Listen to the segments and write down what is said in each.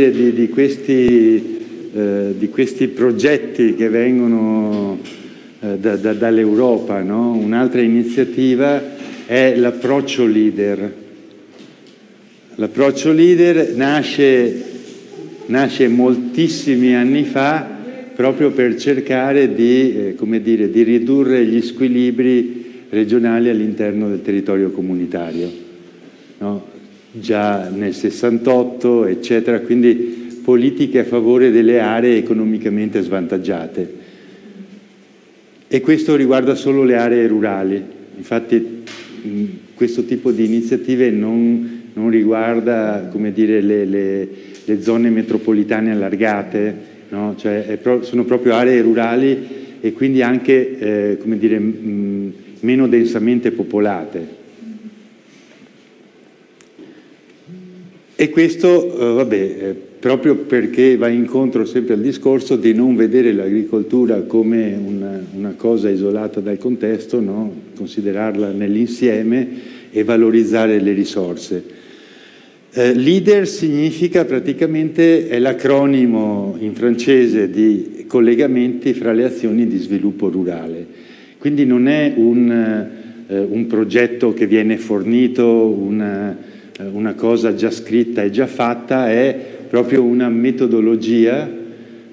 di, di, questi, eh, di, questi, progetti che vengono eh, da, da, dall'Europa. No? Un'altra iniziativa è l'approccio leader. L'approccio leader nasce, nasce, moltissimi anni fa proprio per cercare di, eh, dire, di ridurre gli squilibri regionali all'interno del territorio comunitario. No? Già nel 68, eccetera, quindi politiche a favore delle aree economicamente svantaggiate. E questo riguarda solo le aree rurali, infatti questo tipo di iniziative non, non riguarda dire, le, le, le, zone metropolitane allargate, no? cioè, pro, sono proprio aree rurali e quindi anche eh, dire, mh, meno densamente popolate. E questo, eh, vabbè, eh, proprio perché va incontro sempre al discorso di non vedere l'agricoltura come una, una, cosa isolata dal contesto, no? considerarla nell'insieme e valorizzare le risorse. Eh, leader significa praticamente, è l'acronimo in francese di collegamenti fra le azioni di sviluppo rurale. Quindi non è un, eh, un progetto che viene fornito, una, una cosa già scritta e già fatta, è proprio una metodologia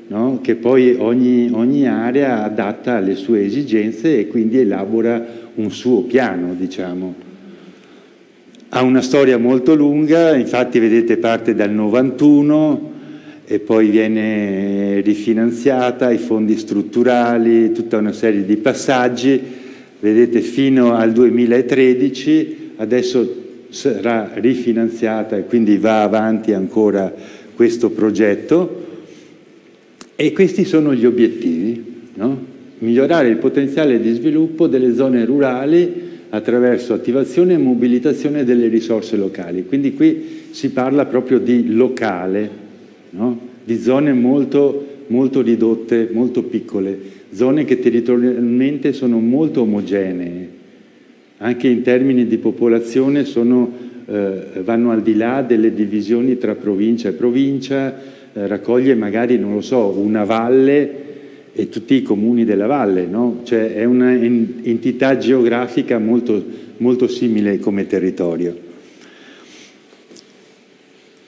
no? che poi ogni, ogni, area adatta alle sue esigenze e quindi elabora un suo piano, diciamo. Ha una storia molto lunga, infatti vedete parte dal 91 e poi viene rifinanziata, i fondi strutturali, tutta una serie di passaggi, vedete fino al 2013, adesso sarà rifinanziata e quindi va avanti ancora questo progetto e questi sono gli obiettivi, no? migliorare il potenziale di sviluppo delle zone rurali attraverso attivazione e mobilitazione delle risorse locali. Quindi qui si parla proprio di locale, no? di zone molto, molto ridotte, molto piccole, zone che territorialmente sono molto omogenee, anche in termini di popolazione sono, eh, vanno al di là delle divisioni tra provincia e provincia, eh, raccoglie magari, non lo so, una valle e tutti i comuni della valle, no? cioè è un'entità geografica molto, molto simile come territorio.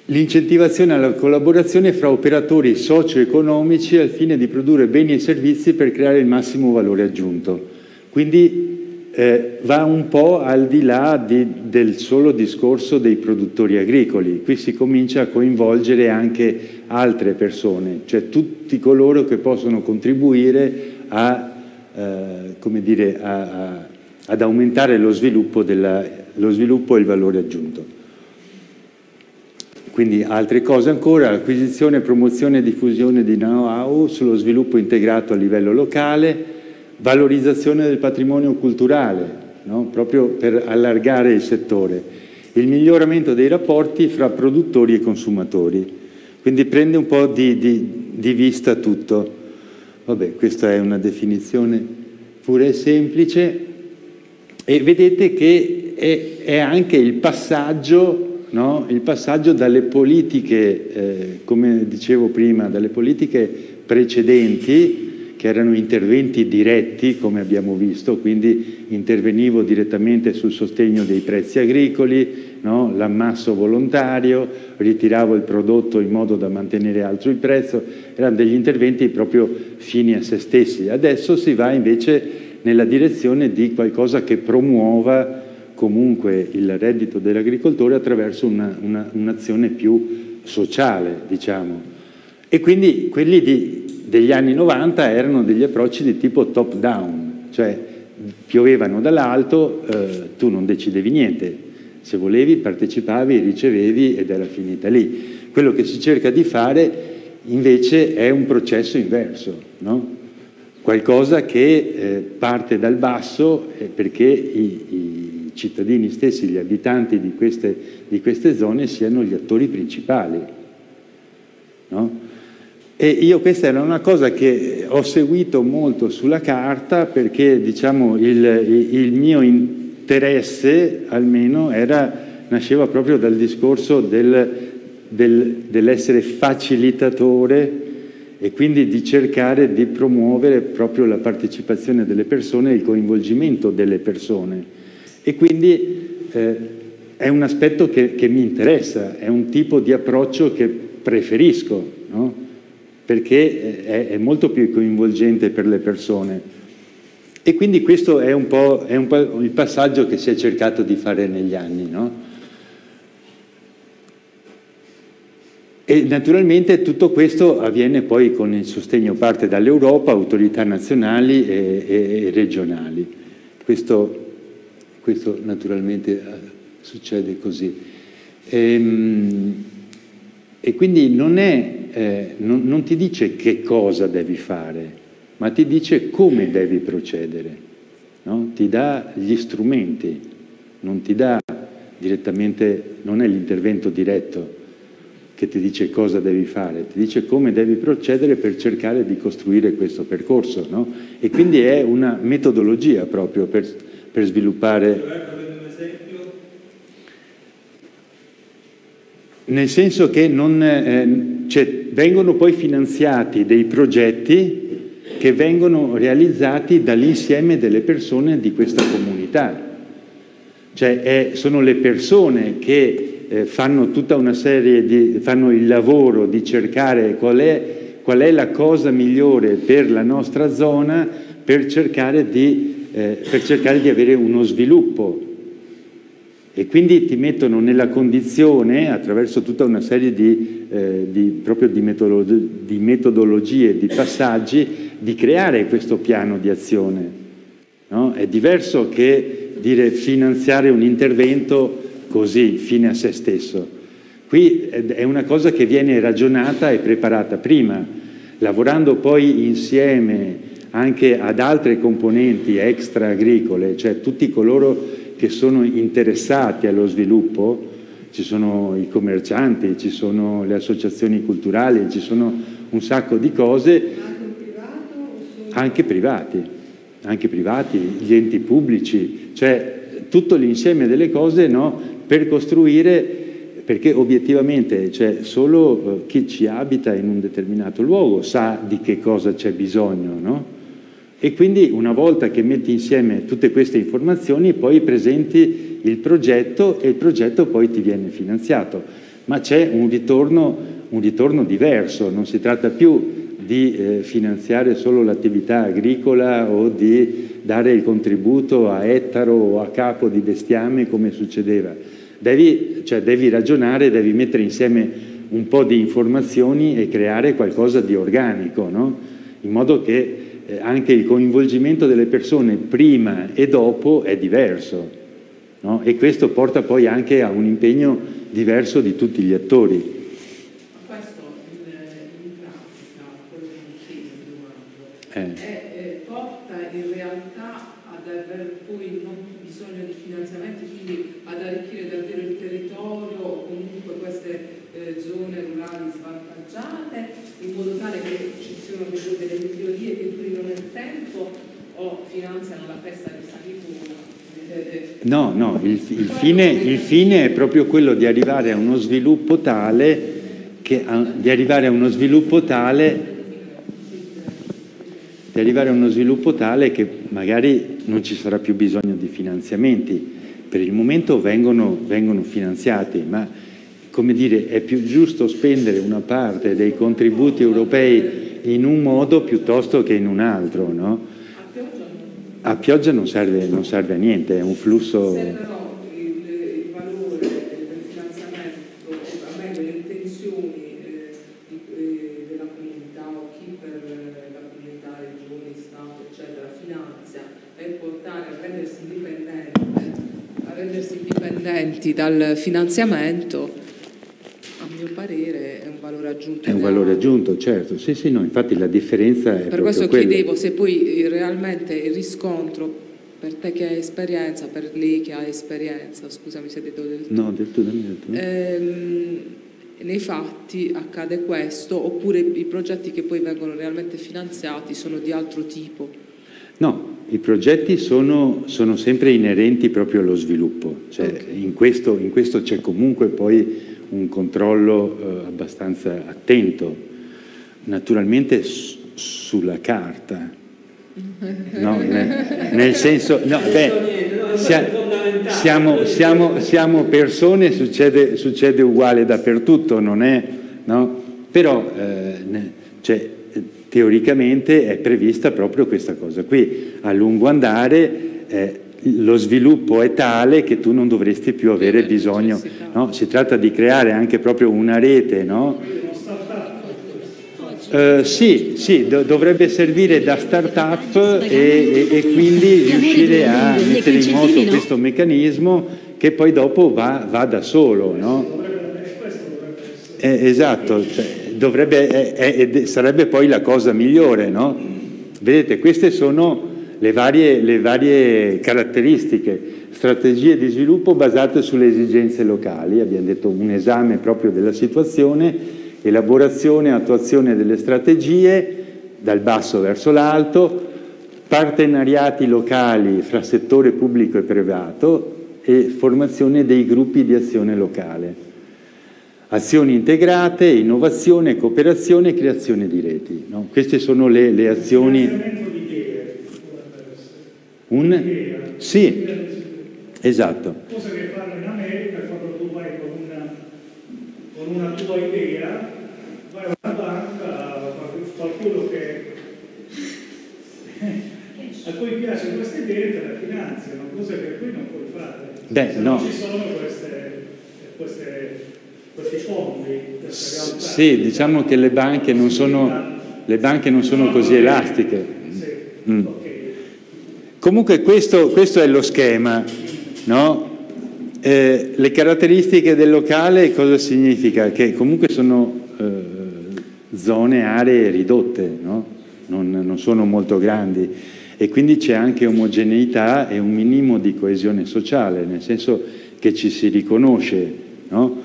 L'incentivazione alla collaborazione fra operatori socio-economici al fine di produrre beni e servizi per creare il massimo valore aggiunto. Quindi eh, va un po' al di là di, del solo discorso dei produttori agricoli. Qui si comincia a coinvolgere anche altre persone, cioè tutti coloro che possono contribuire a, eh, dire, a, a, ad aumentare lo sviluppo, della, lo sviluppo e il valore aggiunto. Quindi altre cose ancora, acquisizione, promozione e diffusione di know-how sullo sviluppo integrato a livello locale, valorizzazione del patrimonio culturale, no? proprio per allargare il settore, il miglioramento dei rapporti fra produttori e consumatori. Quindi prende un po' di, di, di vista tutto. Vabbè, questa è una definizione pure semplice e vedete che è, è anche il passaggio, no? il passaggio dalle politiche, eh, come dicevo prima, dalle politiche precedenti che erano interventi diretti, come abbiamo visto, quindi intervenivo direttamente sul sostegno dei prezzi agricoli, no? l'ammasso volontario, ritiravo il prodotto in modo da mantenere alto il prezzo, erano degli interventi proprio fini a se stessi. Adesso si va invece nella direzione di qualcosa che promuova comunque il reddito dell'agricoltore attraverso un'azione una, un più sociale, diciamo. E quindi quelli di, degli anni 90 erano degli approcci di tipo top down, cioè piovevano dall'alto, eh, tu non decidevi niente, se volevi partecipavi, ricevevi ed era finita lì. Quello che si cerca di fare invece è un processo inverso, no? qualcosa che eh, parte dal basso eh, perché i, i, cittadini stessi, gli abitanti di queste, di queste zone siano gli attori principali. No? E io questa era una cosa che ho seguito molto sulla carta perché diciamo, il, il mio interesse almeno era, nasceva proprio dal discorso del, del, dell'essere facilitatore e quindi di cercare di promuovere proprio la partecipazione delle persone e il coinvolgimento delle persone. E quindi eh, è un aspetto che, che, mi interessa, è un tipo di approccio che preferisco, no? Perché è, è, molto più coinvolgente per le persone. E quindi questo è un, è un po', il passaggio che si è cercato di fare negli anni. No? E naturalmente tutto questo avviene poi con il sostegno parte dall'Europa, autorità nazionali e, e, e regionali. Questo, questo, naturalmente eh, succede così. Ehm, e quindi non, è, eh, non, non ti dice che cosa devi fare, ma ti dice come devi procedere. No? Ti dà gli strumenti, non ti dà direttamente, non è l'intervento diretto, che ti dice cosa devi fare, ti dice come devi procedere per cercare di costruire questo percorso. No? E quindi è una metodologia proprio per, per sviluppare... Nel senso che non, eh, cioè, vengono poi finanziati dei progetti che vengono realizzati dall'insieme delle persone di questa comunità. Cioè è, sono le persone che eh, fanno tutta una serie di, fanno il lavoro di cercare qual è, qual è la cosa migliore per la nostra zona per cercare di, eh, per cercare di avere uno sviluppo. E quindi ti mettono nella condizione, attraverso tutta una serie di, eh, di, di, metodolo di metodologie, di passaggi, di creare questo piano di azione. No? È diverso che dire finanziare un intervento così, fine a se stesso. Qui è una cosa che viene ragionata e preparata prima, lavorando poi insieme anche ad altre componenti extra agricole, cioè tutti coloro che sono interessati allo sviluppo, ci sono i commercianti, ci sono le associazioni culturali, ci sono un sacco di cose, anche privati, anche privati, gli enti pubblici, cioè tutto l'insieme delle cose no, per costruire, perché obiettivamente cioè, solo eh, chi ci abita in un determinato luogo sa di che cosa c'è bisogno, no? E quindi una volta che metti insieme tutte queste informazioni poi presenti il progetto e il progetto poi ti viene finanziato. Ma c'è un ritorno, un ritorno diverso, non si tratta più di eh, finanziare solo l'attività agricola o di dare il contributo a ettaro o a capo di bestiame come succedeva. Devi, cioè, devi ragionare, devi mettere insieme un po' di informazioni e creare qualcosa di organico, no? in modo che eh, anche il coinvolgimento delle persone prima e dopo è diverso. No? E questo porta poi anche a un impegno diverso di tutti gli attori. Questo in, in pratica, quello che mi chiede eh. è in realtà ad aver poi non bisogno di finanziamenti, quindi ad arricchire davvero il territorio o comunque queste eh, zone rurali svantaggiate, in modo tale che ci siano delle migliorie che durino nel tempo o finanziano la festa di Sanipura. No, no, il, il, fine, il, fine, è proprio quello di arrivare a uno sviluppo tale, che, di arrivare a uno sviluppo tale di arrivare a uno sviluppo tale che magari non ci sarà più bisogno di finanziamenti. Per il momento vengono, vengono finanziati, ma come dire, è più giusto spendere una parte dei contributi europei in un modo piuttosto che in un altro. No? A pioggia non serve, non serve a niente, è un flusso... dipendenti dal finanziamento, parere è un valore aggiunto. È un valore aggiunto, certo. Sì, sì, no, infatti la differenza è Per questo chiedevo se poi realmente il riscontro per te che hai esperienza, per lei che ha esperienza, scusami se detto del. No, del tutto, del tutto. Ehm, nei fatti accade questo, oppure i progetti che poi vengono realmente finanziati sono di altro tipo? No, i progetti sono, sono, sempre inerenti proprio allo sviluppo, cioè, okay. in questo, questo c'è comunque poi un controllo eh, abbastanza attento, naturalmente sulla carta, no? nel, nel, senso, no, beh, siamo, siamo, siamo, persone, succede, succede, uguale dappertutto, non è, no? però eh, cioè, teoricamente è prevista proprio questa cosa qui, a lungo andare eh, lo sviluppo è tale che tu non dovresti più avere bisogno, no? si tratta di creare anche proprio una rete, no? Uh, sì, sì do dovrebbe servire da start-up e, e, e, quindi riuscire a mettere in moto questo meccanismo che poi dopo va, va da solo. No? Eh, esatto, cioè, dovrebbe, eh, eh, sarebbe poi la cosa migliore. No? Vedete, queste sono le varie, le varie caratteristiche, strategie di sviluppo basate sulle esigenze locali, abbiamo detto un esame proprio della situazione, elaborazione e attuazione delle strategie dal basso verso l'alto, partenariati locali fra settore pubblico e privato e formazione dei gruppi di azione locale. Azioni integrate, innovazione, cooperazione e creazione di reti. No? Queste sono le, le azioni un... Sì, esatto. Cosa che fanno in America quando tu vai con una, con una tua idea, vai a una banca, qualcuno che a cui piace questa idea te la finanziano, cosa che qui non puoi fare. Beh, Se no. non ci sono queste, queste, questi fondi. Sì, diciamo che le banche non sono, le banche non sono così elastiche. Mm. Comunque questo, questo, è lo schema, no? eh, le caratteristiche del locale cosa significa? Che comunque sono eh, zone, aree ridotte, no? non, non, sono molto grandi e quindi c'è anche omogeneità e un minimo di coesione sociale, nel senso che ci si riconosce, no?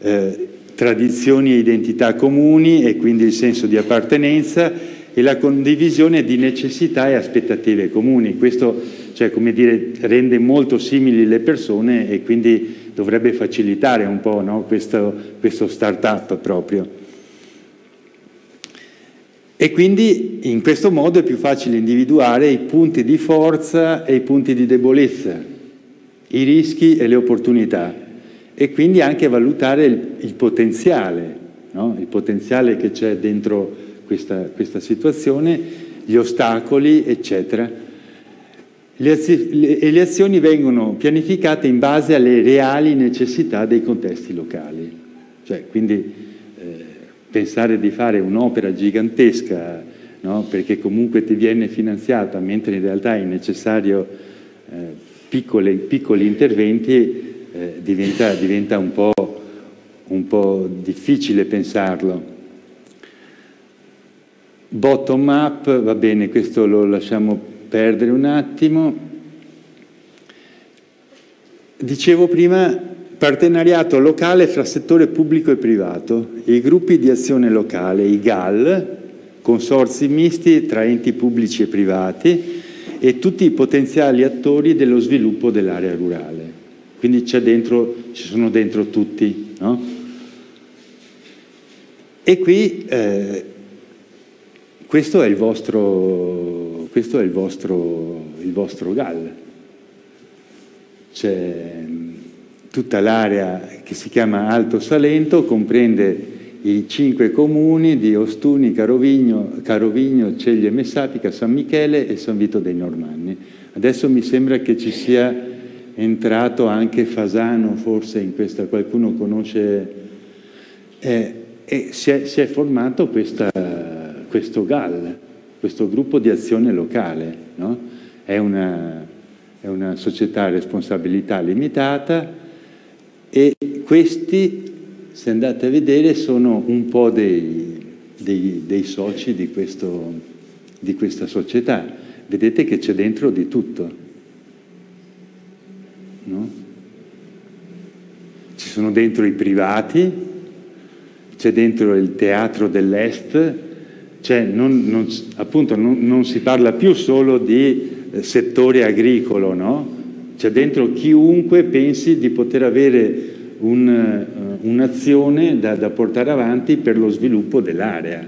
eh, tradizioni e identità comuni e quindi il senso di appartenenza e la condivisione di necessità e aspettative comuni. Questo cioè, dire, rende molto simili le persone e quindi dovrebbe facilitare un po' no? questo, questo start-up proprio. E quindi in questo modo è più facile individuare i punti di forza e i punti di debolezza, i rischi e le opportunità e quindi anche valutare il, il potenziale, no? il potenziale che c'è dentro questa, questa situazione, gli ostacoli, eccetera. Le azioni, le, le azioni vengono pianificate in base alle reali necessità dei contesti locali. Cioè, quindi eh, pensare di fare un'opera gigantesca no? perché comunque ti viene finanziata mentre in realtà è necessario eh, piccole, piccoli interventi eh, diventa, diventa un, po', un po' difficile pensarlo. Bottom up, va bene, questo lo lasciamo perdere un attimo. Dicevo prima, partenariato locale fra settore pubblico e privato, i gruppi di azione locale, i GAL, consorzi misti tra enti pubblici e privati e tutti i potenziali attori dello sviluppo dell'area rurale. Quindi dentro, ci sono dentro tutti. No? E qui eh, questo è il vostro, questo è il vostro, il vostro GAL. C'è tutta l'area che si chiama Alto Salento, comprende i cinque comuni di Ostuni, Carovigno, Carovigno Ceglie Messapica, San Michele e San Vito dei Normanni. Adesso mi sembra che ci sia entrato anche Fasano, forse in questa, qualcuno conosce, eh, e si è, si è formato questa questo GAL, questo gruppo di azione locale. No? È, una, è una società a responsabilità limitata e questi, se andate a vedere, sono un po' dei, dei, dei soci di, questo, di questa società. Vedete che c'è dentro di tutto. No? Ci sono dentro i privati, c'è dentro il teatro dell'Est, cioè non, non, appunto non, non, si parla più solo di eh, settore agricolo, no? C'è dentro chiunque pensi di poter avere uh, un'azione da, da, portare avanti per lo sviluppo dell'area.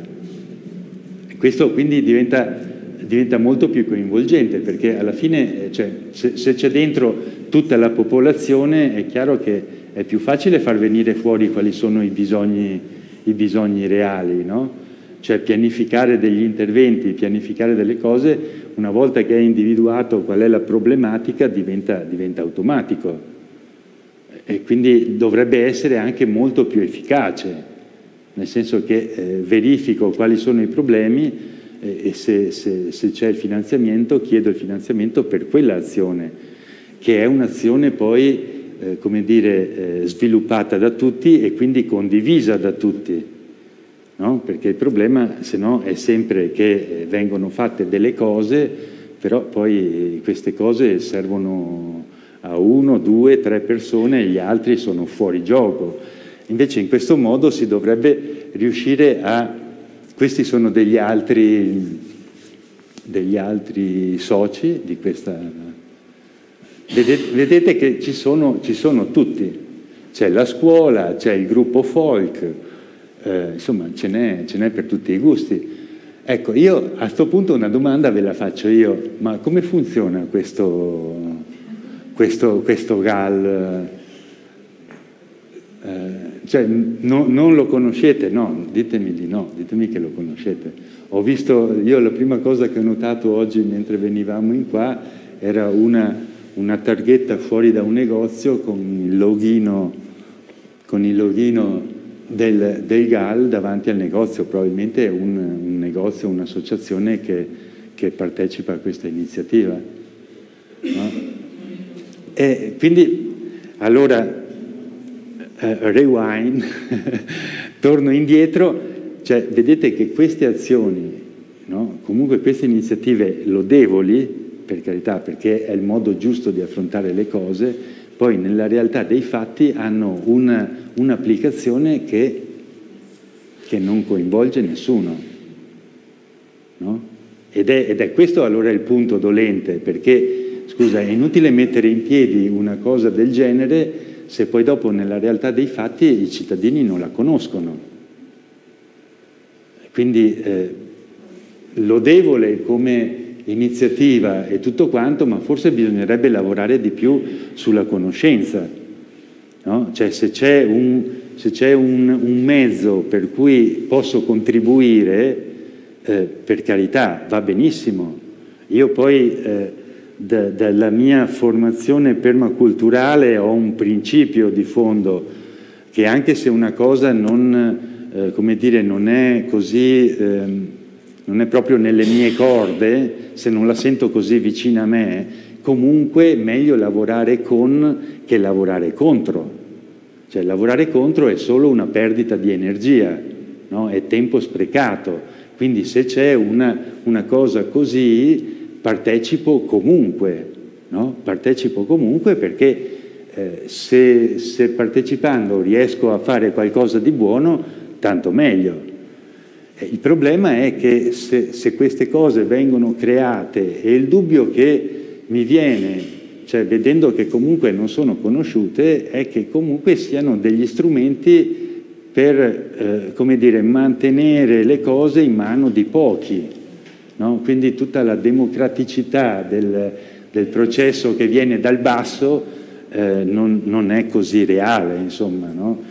Questo quindi diventa, diventa, molto più coinvolgente perché alla fine cioè, se, se c'è dentro tutta la popolazione è chiaro che è più facile far venire fuori quali sono i bisogni, i bisogni reali, no? Cioè pianificare degli interventi, pianificare delle cose, una volta che hai individuato qual è la problematica diventa, diventa automatico. E quindi dovrebbe essere anche molto più efficace, nel senso che eh, verifico quali sono i problemi eh, e se, se, se c'è il finanziamento chiedo il finanziamento per quell'azione, che è un'azione poi eh, come dire, eh, sviluppata da tutti e quindi condivisa da tutti no? perché il problema se no è sempre che eh, vengono fatte delle cose, però poi queste cose servono a uno, due, tre persone e gli altri sono fuori gioco. Invece in questo modo si dovrebbe riuscire a... Questi sono degli altri, degli altri soci di questa... Vedete, vedete che ci sono, ci sono tutti. C'è la scuola, c'è il gruppo folk, eh, insomma ce n'è, per tutti i gusti. Ecco, io a questo punto una domanda ve la faccio io, ma come funziona questo, questo, questo GAL? Eh, cioè, no, non lo conoscete? No, ditemi di no, ditemi che lo conoscete. Ho visto, io la prima cosa che ho notato oggi mentre venivamo in qua era una, una targhetta fuori da un negozio con il loghino, con il loghino del, del, GAL davanti al negozio, probabilmente è un, un negozio, un'associazione che, che, partecipa a questa iniziativa. No? E quindi, allora, eh, rewind, torno indietro, cioè vedete che queste azioni, no? comunque queste iniziative lodevoli, per carità, perché è il modo giusto di affrontare le cose, poi nella realtà dei fatti hanno un'applicazione un che, che, non coinvolge nessuno. No? Ed, è, ed, è, questo allora il punto dolente, perché scusa, è inutile mettere in piedi una cosa del genere se poi dopo nella realtà dei fatti i cittadini non la conoscono. Quindi eh, lodevole come iniziativa e tutto quanto, ma forse bisognerebbe lavorare di più sulla conoscenza. No? Cioè se c'è, un, se c'è un, un, mezzo per cui posso contribuire, eh, per carità, va benissimo. Io poi eh, da, dalla mia formazione permaculturale ho un principio di fondo che anche se una cosa non, eh, dire, non è così ehm, non è proprio nelle mie corde, se non la sento così vicina a me, comunque meglio lavorare con che lavorare contro. Cioè lavorare contro è solo una perdita di energia, no? è tempo sprecato. Quindi se c'è una, una, cosa così, partecipo comunque, no? partecipo comunque perché eh, se, se partecipando riesco a fare qualcosa di buono, tanto meglio. Eh, il problema è che se, se, queste cose vengono create e il dubbio che mi viene, cioè vedendo che comunque non sono conosciute, è che comunque siano degli strumenti per, eh, dire, mantenere le cose in mano di pochi. No? Quindi tutta la democraticità del, del, processo che viene dal basso eh, non, non, è così reale, insomma. No?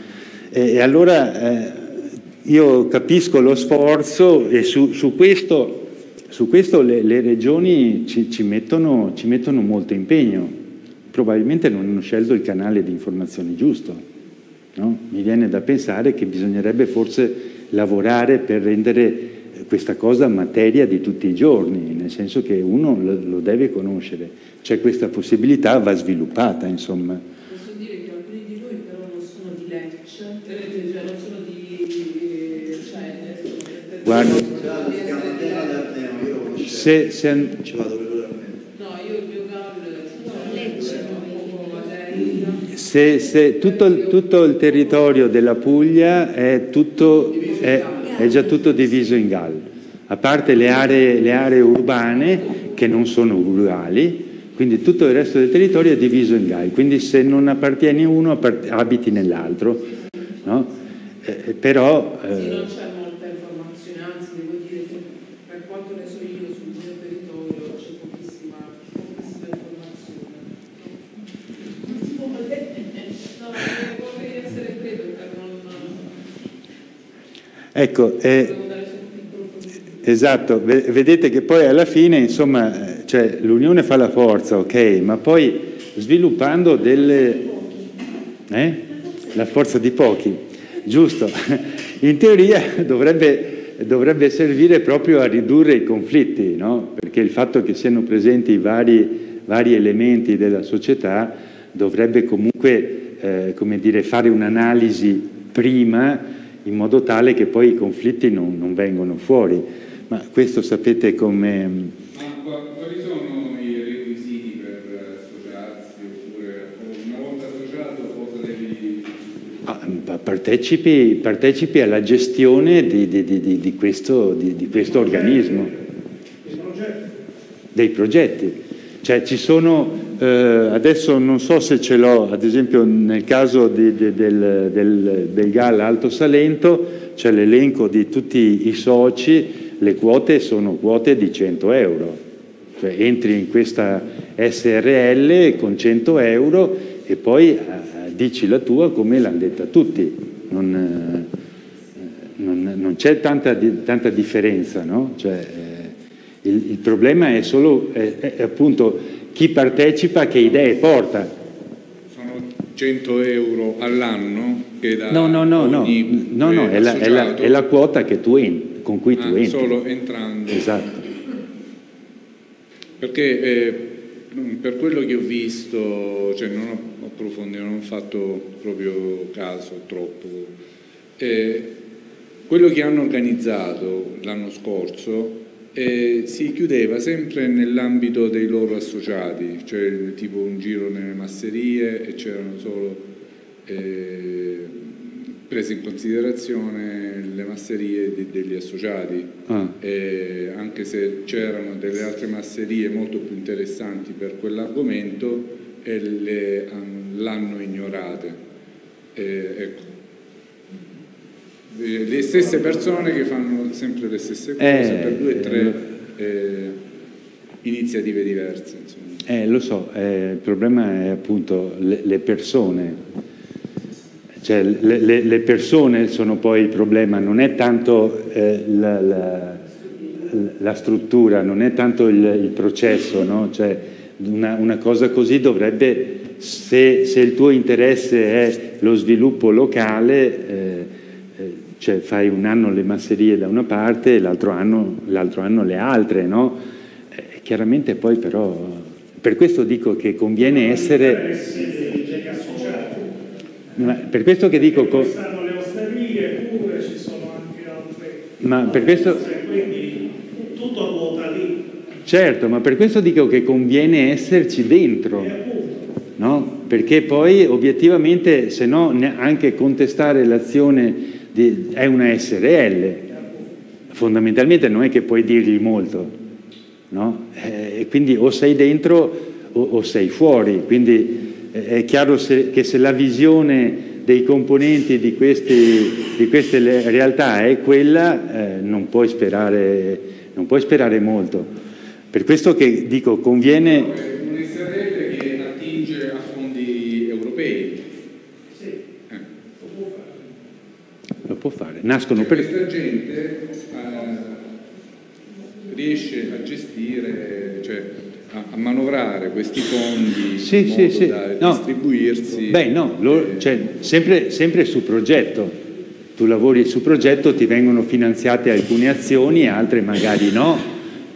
E, e allora... Eh, io capisco lo sforzo e su, su questo, su questo le, le, regioni ci, ci, mettono, ci, mettono, molto impegno. Probabilmente non hanno scelto il canale di informazione giusto. No? Mi viene da pensare che bisognerebbe forse lavorare per rendere questa cosa materia di tutti i giorni, nel senso che uno lo, lo deve conoscere. C'è questa possibilità, va sviluppata, insomma. Posso dire che alcuni di noi però non sono di Lecce, Guarda, se, se, ci vado se, se tutto, il, tutto, il territorio della Puglia è, tutto, è, è, già tutto diviso in GAL, a parte le aree, le aree urbane che non sono rurali, Quindi tutto il resto del territorio è diviso in GAI, quindi se non appartieni a uno abiti nell'altro. No? Eh, però... Eh, Ecco, eh, esatto, vedete che poi alla fine, insomma, cioè, l'unione fa la forza, ok, ma poi sviluppando delle... Eh? La forza di pochi, giusto. In teoria dovrebbe, dovrebbe servire proprio a ridurre i conflitti, no? perché il fatto che siano presenti vari, vari elementi della società dovrebbe comunque, eh, come dire, fare un'analisi prima in modo tale che poi i conflitti non, non vengono fuori. Ma questo sapete come... Ma quali sono i requisiti per associarsi oppure una volta associato cosa devi... Ah, partecipi, partecipi, alla gestione di, di, di, di questo, questo organismo. Dei progetti. Dei progetti. Cioè ci sono eh, adesso non so se ce l'ho, ad esempio nel caso di, di, del, del, del GAL Alto Salento c'è l'elenco di tutti i soci, le quote sono quote di 100 euro, cioè entri in questa SRL con 100 euro e poi eh, dici la tua come l'hanno detta tutti, non, eh, non, non c'è tanta, tanta, differenza, no? cioè, eh, il, il, problema è solo è, è appunto chi partecipa che idee porta. Sono 100 euro all'anno che da No, no, no, no, no, no è, la, è, la, è, la, quota che tu entri, con cui tu ah, entri. Solo entrando. Esatto. Perché eh, per quello che ho visto, cioè non ho approfondito, non ho fatto proprio caso troppo, eh, quello che hanno organizzato l'anno scorso eh, si chiudeva sempre nell'ambito dei loro associati, cioè tipo un giro nelle masserie e c'erano solo eh, prese in considerazione le masserie di, degli associati, ah. eh, anche se c'erano delle altre masserie molto più interessanti per quell'argomento e l'hanno ignorate. Ecco le stesse persone che fanno sempre le stesse cose eh, per due o tre eh, iniziative diverse. Eh, lo so, eh, il problema è appunto le, le persone, cioè le, le, le, persone sono poi il problema, non è tanto eh, la, la, la, struttura, non è tanto il, il processo, no? cioè, una, una, cosa così dovrebbe, se, se, il tuo interesse è lo sviluppo locale, cioè fai un anno le masserie da una parte e l'altro anno, anno, le altre, no? Eh, chiaramente poi però, per questo dico che conviene essere... Ma per questo che dico... Co... le osterie pure, ci sono anche altre... Ma per questo... Quindi tutto ruota lì. Certo, ma per questo dico che conviene esserci dentro, no? Perché poi obiettivamente, se no anche contestare l'azione è una SRL, fondamentalmente non è che puoi dirgli molto, no? Eh, quindi o sei dentro o, o sei fuori, quindi eh, è chiaro se, che se la visione dei componenti di, questi, di queste realtà è quella, eh, non, puoi sperare, non puoi sperare molto. Per questo che dico, conviene può fare. Nascono cioè, per... Questa gente uh, riesce a gestire, cioè a, a, manovrare questi fondi sì, sì, sì. da no. distribuirsi. Beh no, lo, cioè, sempre, sempre sul progetto. Tu lavori sul progetto, ti vengono finanziate alcune azioni, altre magari no,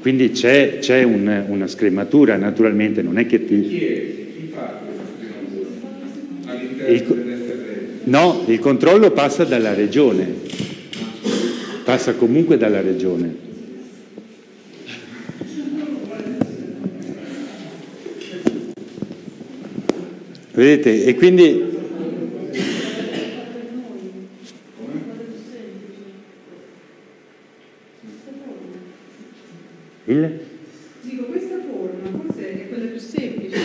quindi c'è, c'è un, una scrematura naturalmente, non è che ti... Chi, è? Chi fa questa scrematura? All'interno No, il controllo passa dalla regione, passa comunque dalla regione. Vedete? E quindi... Il? Dico, questa forma forse è quella più semplice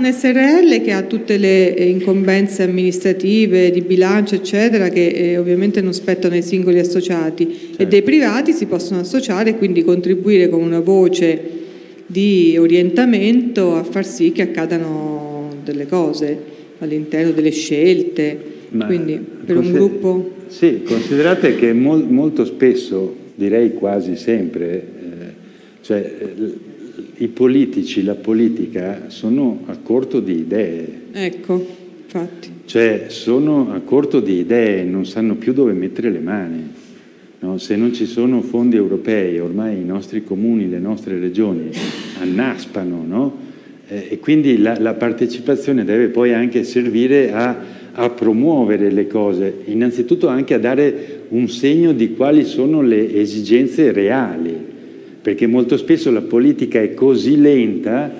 una SRL che ha tutte le eh, incombenze amministrative, di bilancio, eccetera, che eh, ovviamente non spettano ai singoli associati certo. e dei privati si possono associare e quindi contribuire con una voce di orientamento a far sì che accadano delle cose all'interno delle scelte. Ma quindi per un gruppo... Sì, considerate che mol, molto spesso, direi quasi sempre, eh, cioè, eh, i politici, la politica sono a corto di idee. Ecco, infatti. Cioè sono a corto di idee, non sanno più dove mettere le mani. No? Se non ci sono fondi europei, ormai i nostri comuni, le nostre regioni annaspano, no? e quindi la, la, partecipazione deve poi anche servire a, a promuovere le cose, innanzitutto anche a dare un segno di quali sono le esigenze reali perché molto spesso la politica è così lenta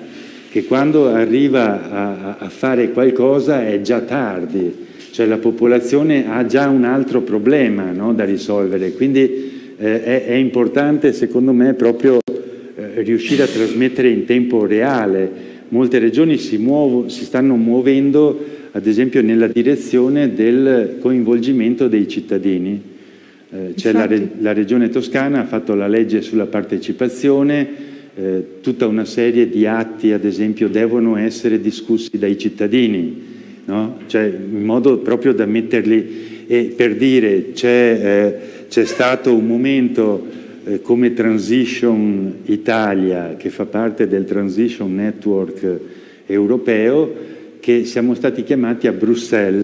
che quando arriva a, a fare qualcosa è già tardi, cioè la popolazione ha già un altro problema no, da risolvere, quindi eh, è, è, importante secondo me proprio eh, riuscire a trasmettere in tempo reale. Molte regioni si, muovo, si stanno muovendo ad esempio nella direzione del coinvolgimento dei cittadini eh, la, la, Regione Toscana ha fatto la legge sulla partecipazione, eh, tutta una serie di atti, ad esempio, devono essere discussi dai cittadini, no? cioè, in modo proprio da metterli... E per dire, c'è, eh, stato un momento eh, come Transition Italia, che fa parte del Transition Network europeo, che siamo stati chiamati a Bruxelles,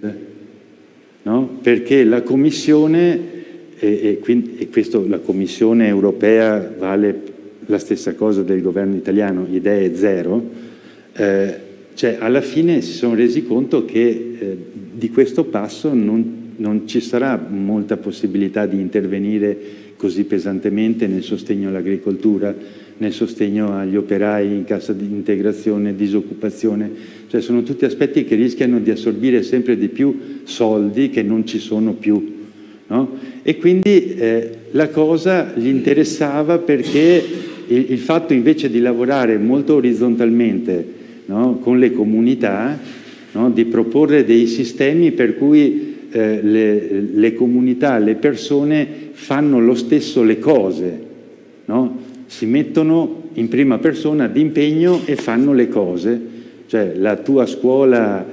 no? perché la Commissione e, e, e questo la Commissione europea vale la stessa cosa del governo italiano, idee zero, eh, cioè alla fine si sono resi conto che eh, di questo passo non, non, ci sarà molta possibilità di intervenire così pesantemente nel sostegno all'agricoltura, nel sostegno agli operai in cassa di integrazione, disoccupazione, cioè sono tutti aspetti che rischiano di assorbire sempre di più soldi che non ci sono più No? E quindi eh, la cosa gli interessava perché il, il, fatto invece di lavorare molto orizzontalmente no? con le comunità, no? di proporre dei sistemi per cui eh, le, le, comunità, le persone fanno lo stesso le cose, si mettono in prima persona d'impegno e fanno le cose, cioè la tua scuola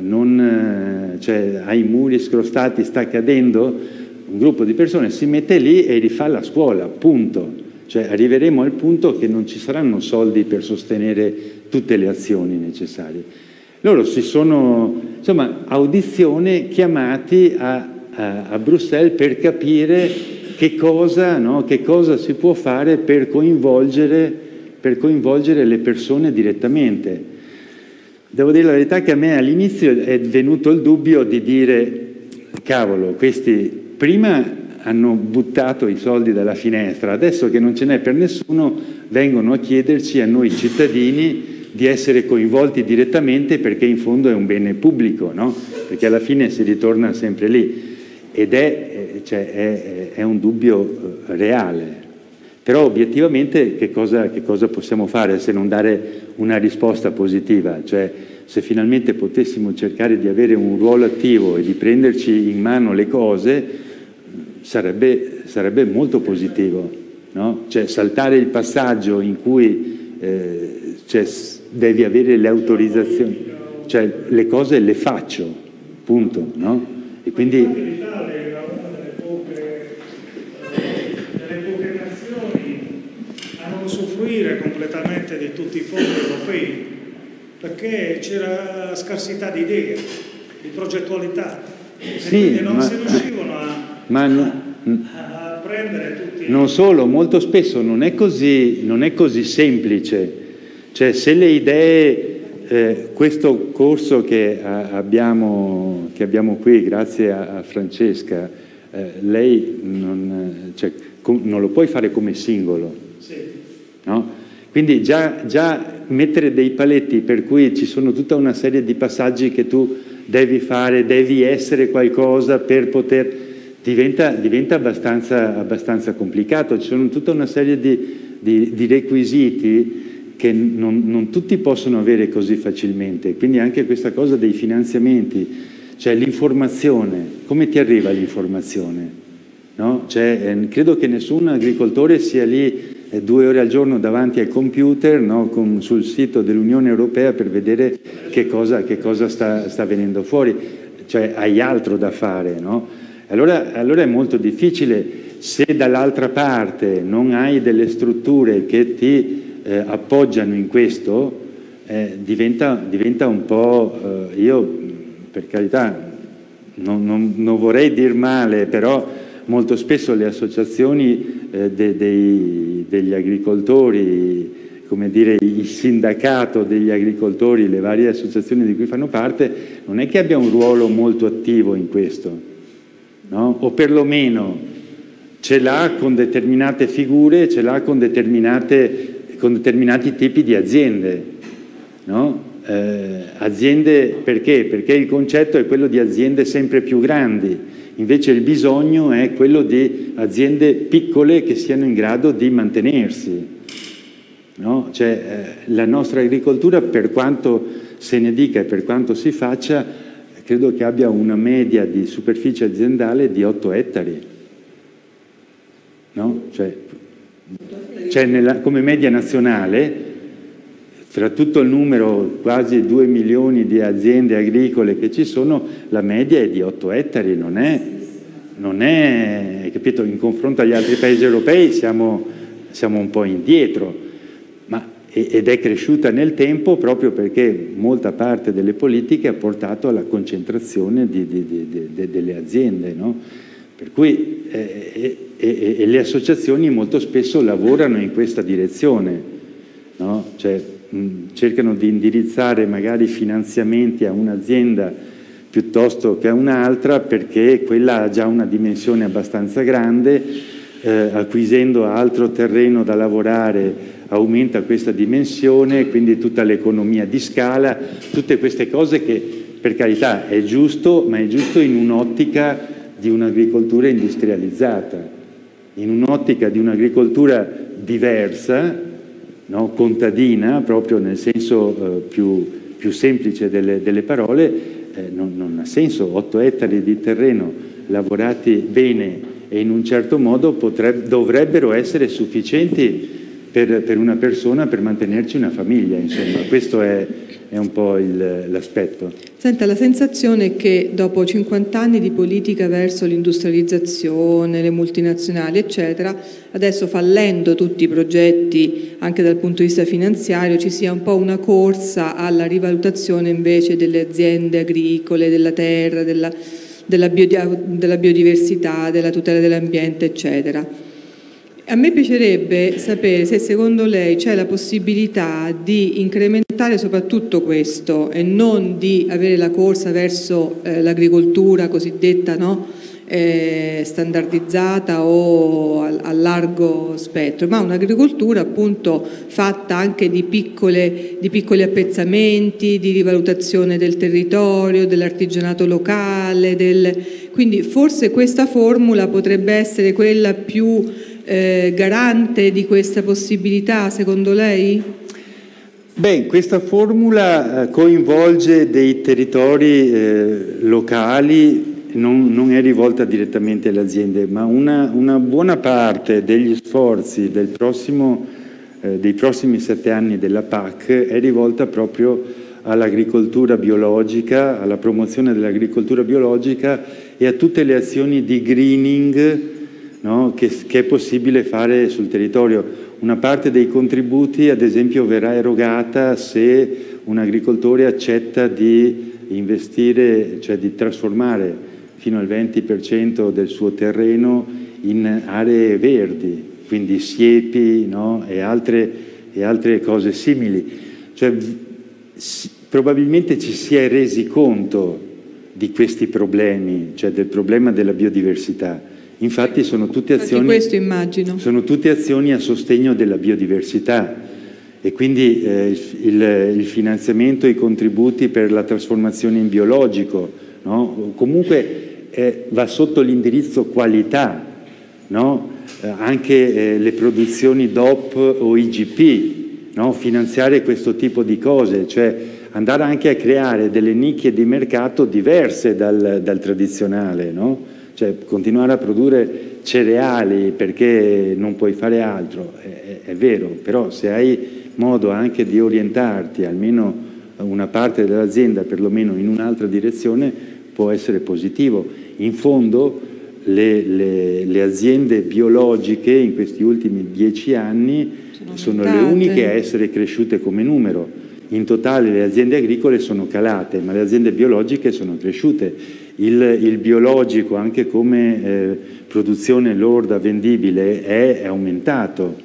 non, cioè, ha i muri scrostati, sta cadendo, un gruppo di persone si mette lì e rifà la scuola, punto. Cioè arriveremo al punto che non ci saranno soldi per sostenere tutte le azioni necessarie. Loro si sono, insomma, audizione chiamati a, a, a Bruxelles per capire che cosa, no, che cosa, si può fare per coinvolgere, per coinvolgere le persone direttamente. Devo dire la verità che a me all'inizio è venuto il dubbio di dire, cavolo, questi prima hanno buttato i soldi dalla finestra, adesso che non ce n'è per nessuno vengono a chiederci a noi cittadini di essere coinvolti direttamente perché in fondo è un bene pubblico, no? perché alla fine si ritorna sempre lì ed è, eh, cioè, è, è un dubbio eh, reale. Però obiettivamente che cosa, che cosa, possiamo fare se non dare una risposta positiva? Cioè se finalmente potessimo cercare di avere un ruolo attivo e di prenderci in mano le cose, sarebbe, sarebbe molto positivo. No? Cioè saltare il passaggio in cui eh, cioè, devi avere le autorizzazioni, cioè le cose le faccio, punto. No? E quindi usufruire completamente di tutti i fondi europei perché c'era scarsità di idee, di progettualità e sì, quindi non ma, si riuscivano a, ma no, a, prendere tutti. Non solo, molto spesso non è così, non è così semplice, cioè se le idee eh, questo corso che, a, abbiamo, che, abbiamo, qui, grazie a, a Francesca, eh, lei non, cioè, com, non, lo puoi fare come singolo. Sì. No? Quindi già, già, mettere dei paletti per cui ci sono tutta una serie di passaggi che tu devi fare, devi essere qualcosa per poter... diventa, diventa abbastanza, abbastanza, complicato. Ci sono tutta una serie di, di, di requisiti che non, non tutti possono avere così facilmente, quindi anche questa cosa dei finanziamenti, cioè l'informazione, come ti arriva l'informazione? No? Cioè, eh, credo che nessun agricoltore sia lì eh, due ore al giorno davanti al computer no? Con, sul sito dell'Unione Europea per vedere che cosa, che cosa sta, sta, venendo fuori, cioè hai altro da fare. No? Allora, allora è molto difficile se dall'altra parte non hai delle strutture che ti eh, appoggiano in questo, eh, diventa, diventa, un po', eh, io per carità non, non, non vorrei dir male, però molto spesso le associazioni eh, de, dei, degli agricoltori, come dire il sindacato degli agricoltori, le varie associazioni di cui fanno parte, non è che abbia un ruolo molto attivo in questo, no? o perlomeno ce l'ha con determinate figure, ce l'ha con, con, determinati tipi di aziende. No? Eh, aziende perché? Perché il concetto è quello di aziende sempre più grandi, Invece il bisogno è quello di aziende piccole che siano in grado di mantenersi. No? Cioè, eh, la nostra agricoltura, per quanto se ne dica e per quanto si faccia, credo che abbia una media di superficie aziendale di 8 ettari. No? Cioè, cioè nella, come media nazionale, fra tutto il numero, quasi 2 milioni di aziende agricole che ci sono, la media è di 8 ettari, non è, non è capito, in confronto agli altri paesi europei siamo, siamo un po' indietro, ed è cresciuta nel tempo proprio perché molta parte delle politiche ha portato alla concentrazione di, di, di, delle aziende. No? Per cui eh, e, e, le associazioni molto spesso lavorano in questa direzione. No? Cioè, cercano di indirizzare magari finanziamenti a un'azienda piuttosto che a un'altra perché quella ha già una dimensione abbastanza grande, eh, acquisendo altro terreno da lavorare aumenta questa dimensione, quindi tutta l'economia di scala, tutte queste cose che per carità è giusto, ma è giusto in un'ottica di un'agricoltura industrializzata, in un'ottica di un'agricoltura diversa, no? contadina, proprio nel senso eh, più, più, semplice delle, delle parole, eh, non, non, ha senso. 8 ettari di terreno lavorati bene e in un certo modo potrebbe, dovrebbero essere sufficienti per, per, una persona per mantenerci una famiglia, insomma, questo è, è un po' l'aspetto. Senta, la sensazione è che dopo 50 anni di politica verso l'industrializzazione, le multinazionali, eccetera, adesso fallendo tutti i progetti anche dal punto di vista finanziario, ci sia un po' una corsa alla rivalutazione invece delle aziende agricole, della terra, della, della, biodiversità, della tutela dell'ambiente, eccetera. A me piacerebbe sapere se secondo lei c'è la possibilità di incrementare soprattutto questo e non di avere la corsa verso eh, l'agricoltura cosiddetta no? Eh, standardizzata o a, a, largo spettro, ma un'agricoltura appunto fatta anche di, piccole, di piccoli appezzamenti, di rivalutazione del territorio, dell'artigianato locale, del... quindi forse questa formula potrebbe essere quella più eh, garante di questa possibilità, secondo lei? Beh, questa formula eh, coinvolge dei territori eh, locali, non, non, è rivolta direttamente alle aziende, ma una, una buona parte degli sforzi del prossimo, eh, dei prossimi sette anni della PAC è rivolta proprio all'agricoltura biologica, alla promozione dell'agricoltura biologica e a tutte le azioni di greening no? che, che, è possibile fare sul territorio. Una parte dei contributi, ad esempio, verrà erogata se un agricoltore accetta di investire, cioè di trasformare fino al 20% del suo terreno in aree verdi, quindi siepi no? e, altre, e, altre, cose simili. Cioè, probabilmente ci si è resi conto di questi problemi, cioè del problema della biodiversità Infatti sono tutte, azioni, sono tutte azioni a sostegno della biodiversità e quindi eh, il, il, finanziamento e i contributi per la trasformazione in biologico, no? comunque eh, va sotto l'indirizzo qualità, no? eh, anche eh, le produzioni DOP o IGP, no? finanziare questo tipo di cose, cioè andare anche a creare delle nicchie di mercato diverse dal, dal tradizionale, cioè continuare a produrre cereali perché non puoi fare altro, è, è vero, però se hai modo anche di orientarti almeno una parte dell'azienda perlomeno in un'altra direzione può essere positivo. In fondo le, le, le, aziende biologiche in questi ultimi dieci anni sono, sono le uniche a essere cresciute come numero. In totale le aziende agricole sono calate, ma le aziende biologiche sono cresciute. Il, il biologico, anche come eh, produzione lorda vendibile, è, è aumentato.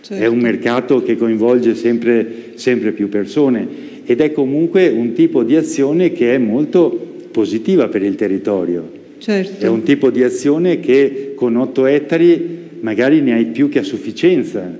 Certo. È un mercato che coinvolge sempre, sempre più persone ed è comunque un tipo di azione che è molto positiva per il territorio. Certo. È un tipo di azione che con 8 ettari magari ne hai più che a sufficienza,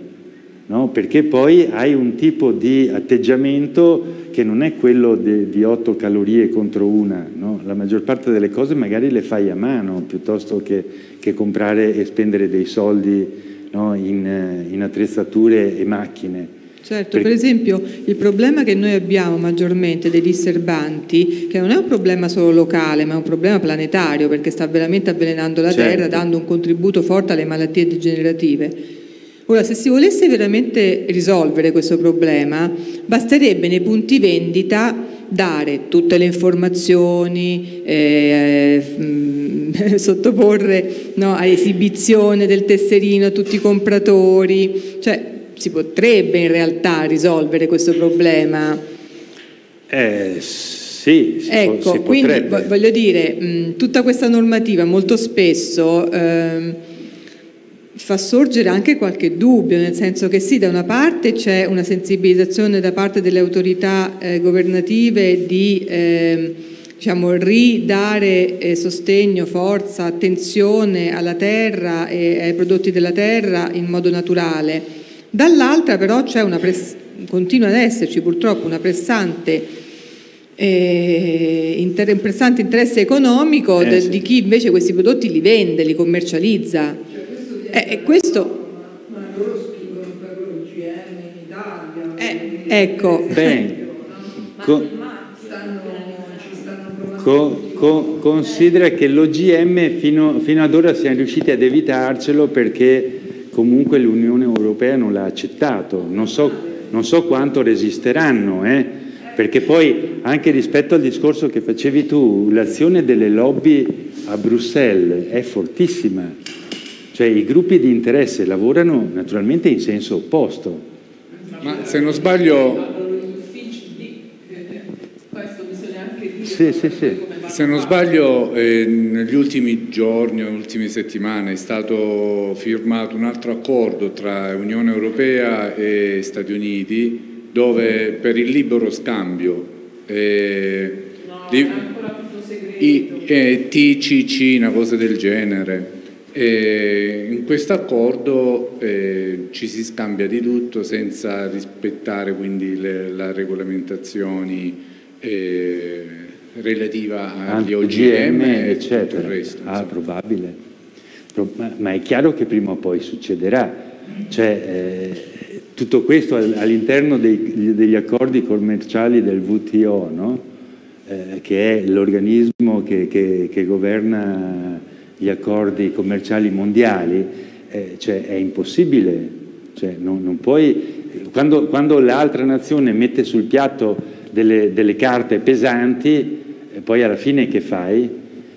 no? perché poi hai un tipo di atteggiamento che non è quello de, di 8 calorie contro una, no? la maggior parte delle cose magari le fai a mano piuttosto che, che comprare e spendere dei soldi no? in, in attrezzature e macchine. Certo, per esempio il problema che noi abbiamo maggiormente dei disserbanti, che non è un problema solo locale, ma è un problema planetario, perché sta veramente avvelenando la certo. Terra, dando un contributo forte alle malattie degenerative. Ora, se si volesse veramente risolvere questo problema, basterebbe nei punti vendita dare tutte le informazioni, eh, eh, sottoporre no, a esibizione del tesserino a tutti i compratori, cioè si potrebbe in realtà risolvere questo problema. Eh, sì, si ecco, po- quindi potrebbe. voglio dire, mh, tutta questa normativa molto spesso eh, fa sorgere anche qualche dubbio, nel senso che sì, da una parte c'è una sensibilizzazione da parte delle autorità eh, governative di eh, diciamo, ridare eh, sostegno, forza, attenzione alla terra e ai prodotti della terra in modo naturale Dall'altra però c'è una press- continua ad esserci purtroppo una pressante, eh, inter- un pressante interesse economico eh, de- sì. di chi invece questi prodotti li vende, li commercializza. Cioè, questo eh, questo... Ma loro scrivono per l'OGM in Italia. Eh, ecco. Beh, co- co- co- considera che l'OGM fino, fino ad ora siamo riusciti ad evitarcelo perché comunque l'Unione Europea non l'ha accettato, non so, non so quanto resisteranno, eh? perché poi anche rispetto al discorso che facevi tu, l'azione delle lobby a Bruxelles è fortissima, cioè i gruppi di interesse lavorano naturalmente in senso opposto. Ma se non sbaglio... Sì, sì, sì. Se non sbaglio, eh, negli ultimi giorni o ultime settimane è stato firmato un altro accordo tra Unione Europea e Stati Uniti dove per il libero scambio eh, no, di, i, eh, TCC, una cosa del genere. E in questo accordo eh, ci si scambia di tutto senza rispettare quindi le, le regolamentazioni eh, relativa agli OGM, eccetera. Resto, ah, probabile. Ma è chiaro che prima o poi succederà. Cioè, eh, tutto questo all'interno degli accordi commerciali del WTO, no? eh, che è l'organismo che, che, che, governa gli accordi commerciali mondiali, eh, cioè, è impossibile. Cioè, non, non puoi, quando, quando l'altra nazione mette sul piatto delle, delle carte pesanti, e poi alla fine che fai?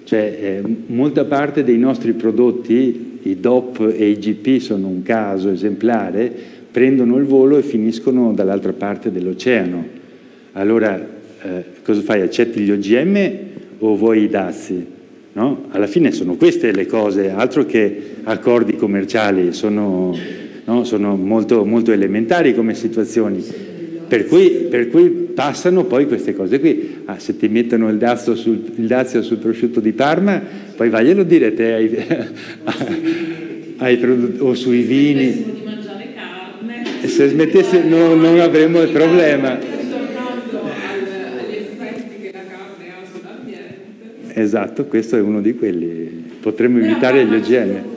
Cioè, eh, molta parte dei nostri prodotti, i DOP e i GP sono un caso esemplare, prendono il volo e finiscono dall'altra parte dell'oceano. Allora, eh, cosa fai? Accetti gli OGM o vuoi i dazi? No? Alla fine sono queste le cose, altro che accordi commerciali, sono, no? sono molto, molto elementari come situazioni. Per cui, per cui, passano poi queste cose qui. Ah, se ti mettono il dazio, sul, il dazio sul prosciutto di Parma, poi vaglielo dire te ai, ai prodotti, o sui vini. Se smettesse no, non avremmo il problema. Esatto, questo è uno di quelli. Potremmo evitare gli OGM.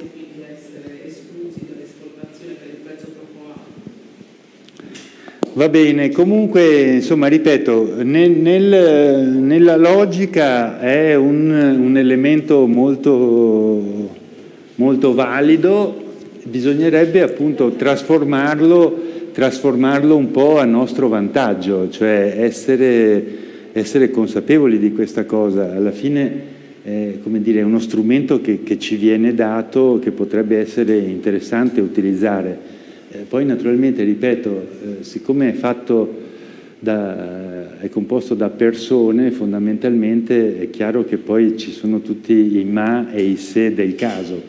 e quindi essere esclusi dall'esportazione per il prezzo troppo alto. Va bene, comunque, insomma, ripeto, nel, nel, nella logica è un, un elemento molto, molto valido, bisognerebbe appunto trasformarlo trasformarlo un po' a nostro vantaggio, cioè essere, essere consapevoli di questa cosa. Alla fine è, dire, uno strumento che, che, ci viene dato, che potrebbe essere interessante utilizzare. Eh, poi naturalmente, ripeto, eh, siccome è fatto da, è composto da persone, fondamentalmente è chiaro che poi ci sono tutti i ma e i se del caso,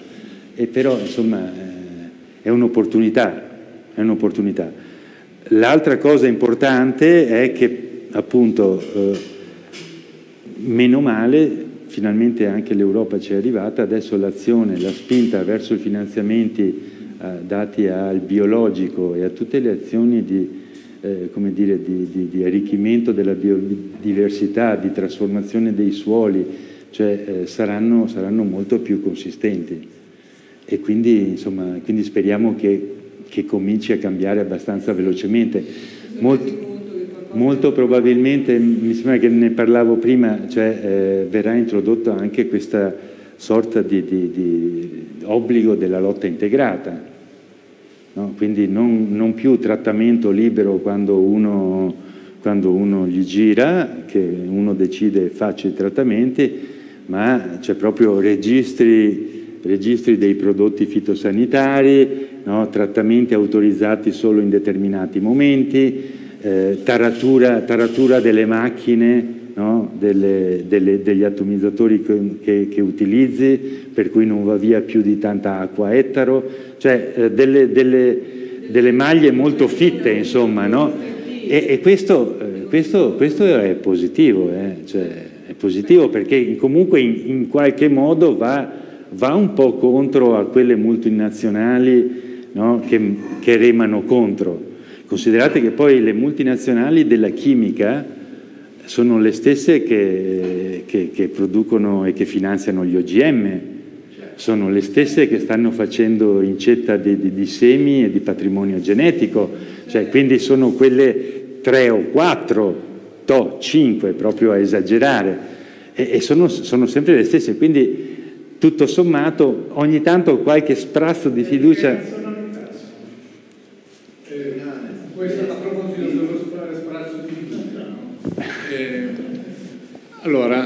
e però insomma eh, è un'opportunità è un'opportunità. L'altra cosa importante è che appunto eh, meno male finalmente anche l'Europa ci è arrivata, adesso l'azione, la spinta verso i finanziamenti dati al biologico e a tutte le azioni di, eh, dire, di, di, di arricchimento della biodiversità, di trasformazione dei suoli, cioè, eh, saranno, saranno, molto più consistenti. E quindi, insomma, quindi speriamo che che cominci a cambiare abbastanza velocemente. Molto, molto probabilmente, mi sembra che ne parlavo prima, cioè, eh, verrà introdotto anche questa sorta di obbligo della lotta integrata. No? Quindi non, non, più trattamento libero quando uno, quando uno gli gira, che uno decide e faccia i trattamenti, ma c'è proprio registri, registri dei prodotti fitosanitari, no? trattamenti autorizzati solo in determinati momenti, eh, taratura, taratura, delle macchine, no? delle, delle, degli atomizzatori che, che, che, utilizzi, per cui non va via più di tanta acqua ettaro, cioè eh, delle, delle, maglie molto fitte, insomma, no? e, e questo, eh, questo, questo, è positivo, eh? cioè, è positivo perché comunque in, in qualche modo va, va un po' contro a quelle multinazionali no? che, che remano contro. Considerate che poi le multinazionali della chimica sono le stesse che, che, che, producono e che finanziano gli OGM, sono le stesse che stanno facendo incetta di, di, di semi e di patrimonio genetico, cioè, quindi sono quelle tre o quattro, to, cinque proprio a esagerare, e, e sono, sono sempre le stesse, quindi tutto sommato ogni tanto qualche sprazzo di fiducia Allora,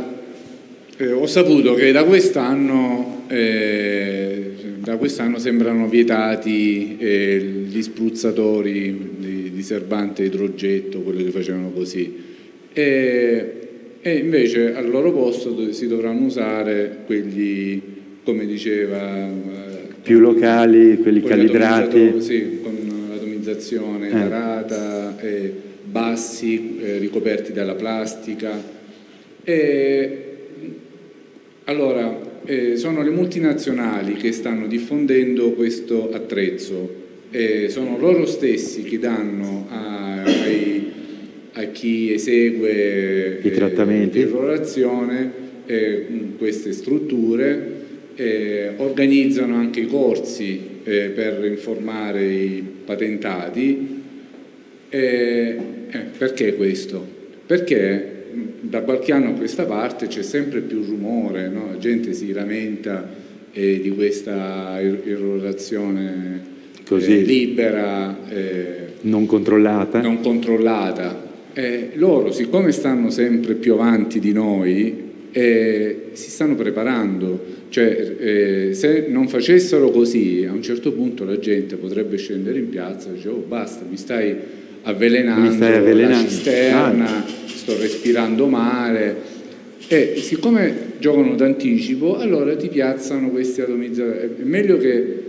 eh, ho saputo che da quest'anno, eh, da quest'anno sembrano vietati eh, gli spruzzatori di, di serbante idrogetto, quelli che facevano così, e, e, invece al loro posto si dovranno usare quelli, come diceva... Eh, Più locali, quelli calibrati. Sì, con l'atomizzazione tarata, bassi, eh, ricoperti dalla plastica e, allora, eh, sono le multinazionali che stanno diffondendo questo attrezzo, eh, sono loro stessi che danno a, ai, a chi esegue i trattamenti, l'irrorazione eh, queste strutture, eh, organizzano anche i corsi eh, per informare i patentati. Eh, perché questo? Perché da qualche anno a questa parte c'è sempre più rumore, no? la gente si lamenta eh, di questa irrorazione eh, libera, eh, non controllata. Non controllata. loro, siccome stanno sempre più avanti di noi, eh, si stanno preparando, cioè eh, se non facessero così a un certo punto la gente potrebbe scendere in piazza e dire oh basta mi stai avvelenando, mi stai avvelenando. la cisterna, ah sto respirando male e siccome giocano d'anticipo allora ti piazzano questi atomizzatori è meglio che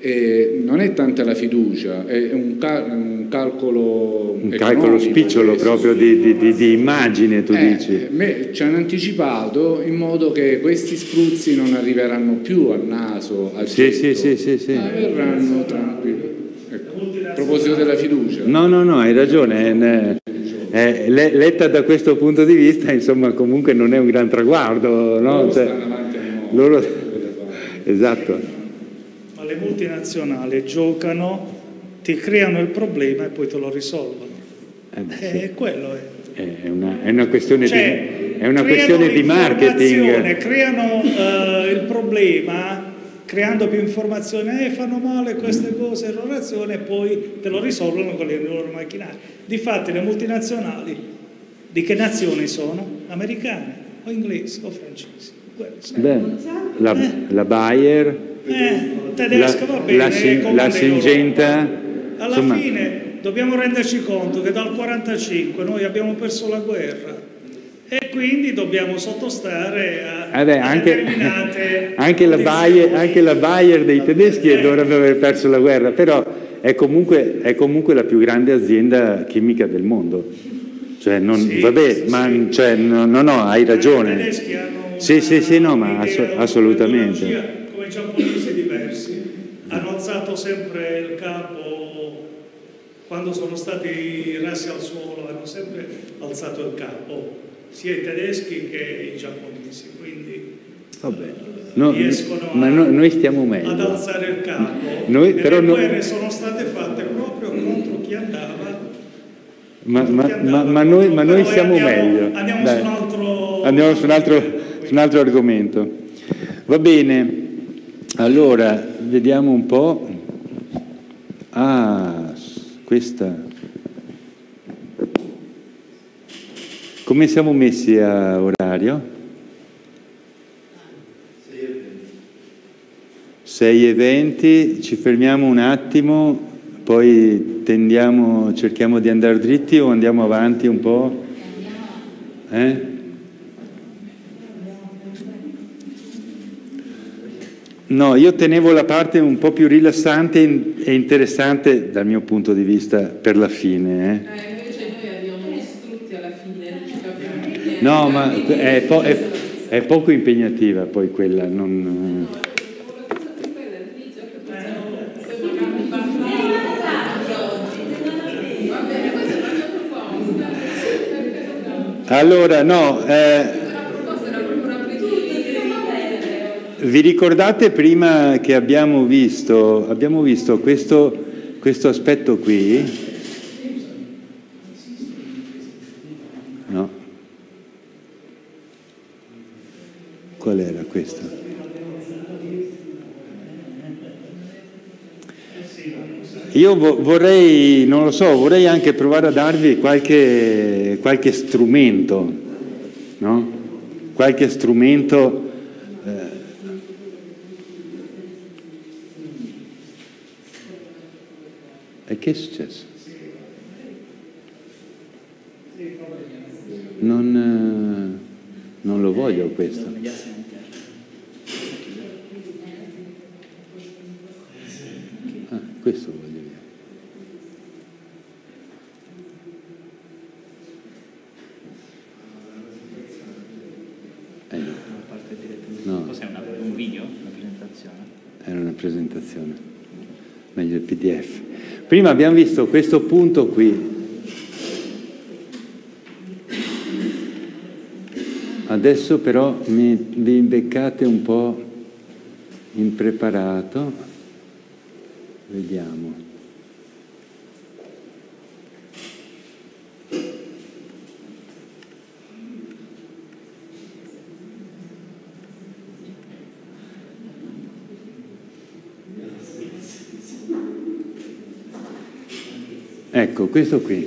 eh, non è tanta la fiducia è un, cal un calcolo un calcolo spicciolo proprio di, di, di, di, immagine tu eh, dici ci hanno anticipato in modo che questi spruzzi non arriveranno più al naso al sì, sì, sì, sì, sì. ma verranno tranquilli. A proposito della fiducia no no no hai ragione eh, letta da questo punto di vista, insomma, comunque non è un gran traguardo. No? Loro cioè, loro... Esatto. le multinazionali giocano, ti creano il problema e poi te lo risolvono. Eh, sì. eh, quello è. È una, è una questione, cioè, di, è una questione di marketing. Creano uh, il problema creando più informazioni, eh, fanno male queste cose, errorazione, e poi te lo risolvono con i loro macchinari. Difatti le multinazionali di che nazioni sono? Americane o inglesi o francesi? Beh, la, eh. la Bayer, eh, tedesca va bene, la, la Singenta. Alla insomma, fine dobbiamo renderci conto che dal 1945 noi abbiamo perso la guerra e quindi dobbiamo sottostare a, eh a anche, anche, la Bayer, anche, la Bayer, dei tedeschi eh. dovrebbe aver perso la guerra, però è comunque, è comunque la più grande azienda chimica del mondo. Cioè, non, sì, vabbè, sì, ma sì. Cioè, no, no, no, hai ragione. Sì, sì, sì, no, ma ass- assolutamente. Come i giapponesi diversi, hanno alzato sempre il capo quando sono stati rasi al suolo, hanno sempre alzato il capo sia i tedeschi che i giapponesi, quindi Vabbè. No, riescono ma no, noi stiamo meglio. ad alzare il capo. Noi, però le guerre no... sono state fatte proprio contro chi andava. Ma, ma, ma, ma noi, noi, siamo andiamo, meglio. Andiamo, su un, altro... andiamo su, un altro, su un altro argomento. Va bene, allora vediamo un po'. Ah, questa Come siamo messi a orario? 6 e 20, ci fermiamo un attimo, poi tendiamo, cerchiamo di andare dritti o andiamo avanti un po'? Eh? No, io tenevo la parte un po' più rilassante e interessante dal mio punto di vista per la fine. Eh? No, ma è, po- è, è poco impegnativa poi quella, non... Allora, no, eh, vi ricordate prima che abbiamo visto, abbiamo visto questo, questo aspetto qui? Qual era questa? Io vorrei, non lo so, vorrei anche provare a darvi qualche, qualche strumento, no? Qualche strumento. Eh. E che è successo? Non, non lo voglio questo. questo voglio dire. Eh no. Cos'è un video? Una presentazione? Era una presentazione, meglio il PDF. Prima abbiamo visto questo punto qui. Adesso però mi, vi imbeccate un po' impreparato. Vediamo. Ecco, questo qui.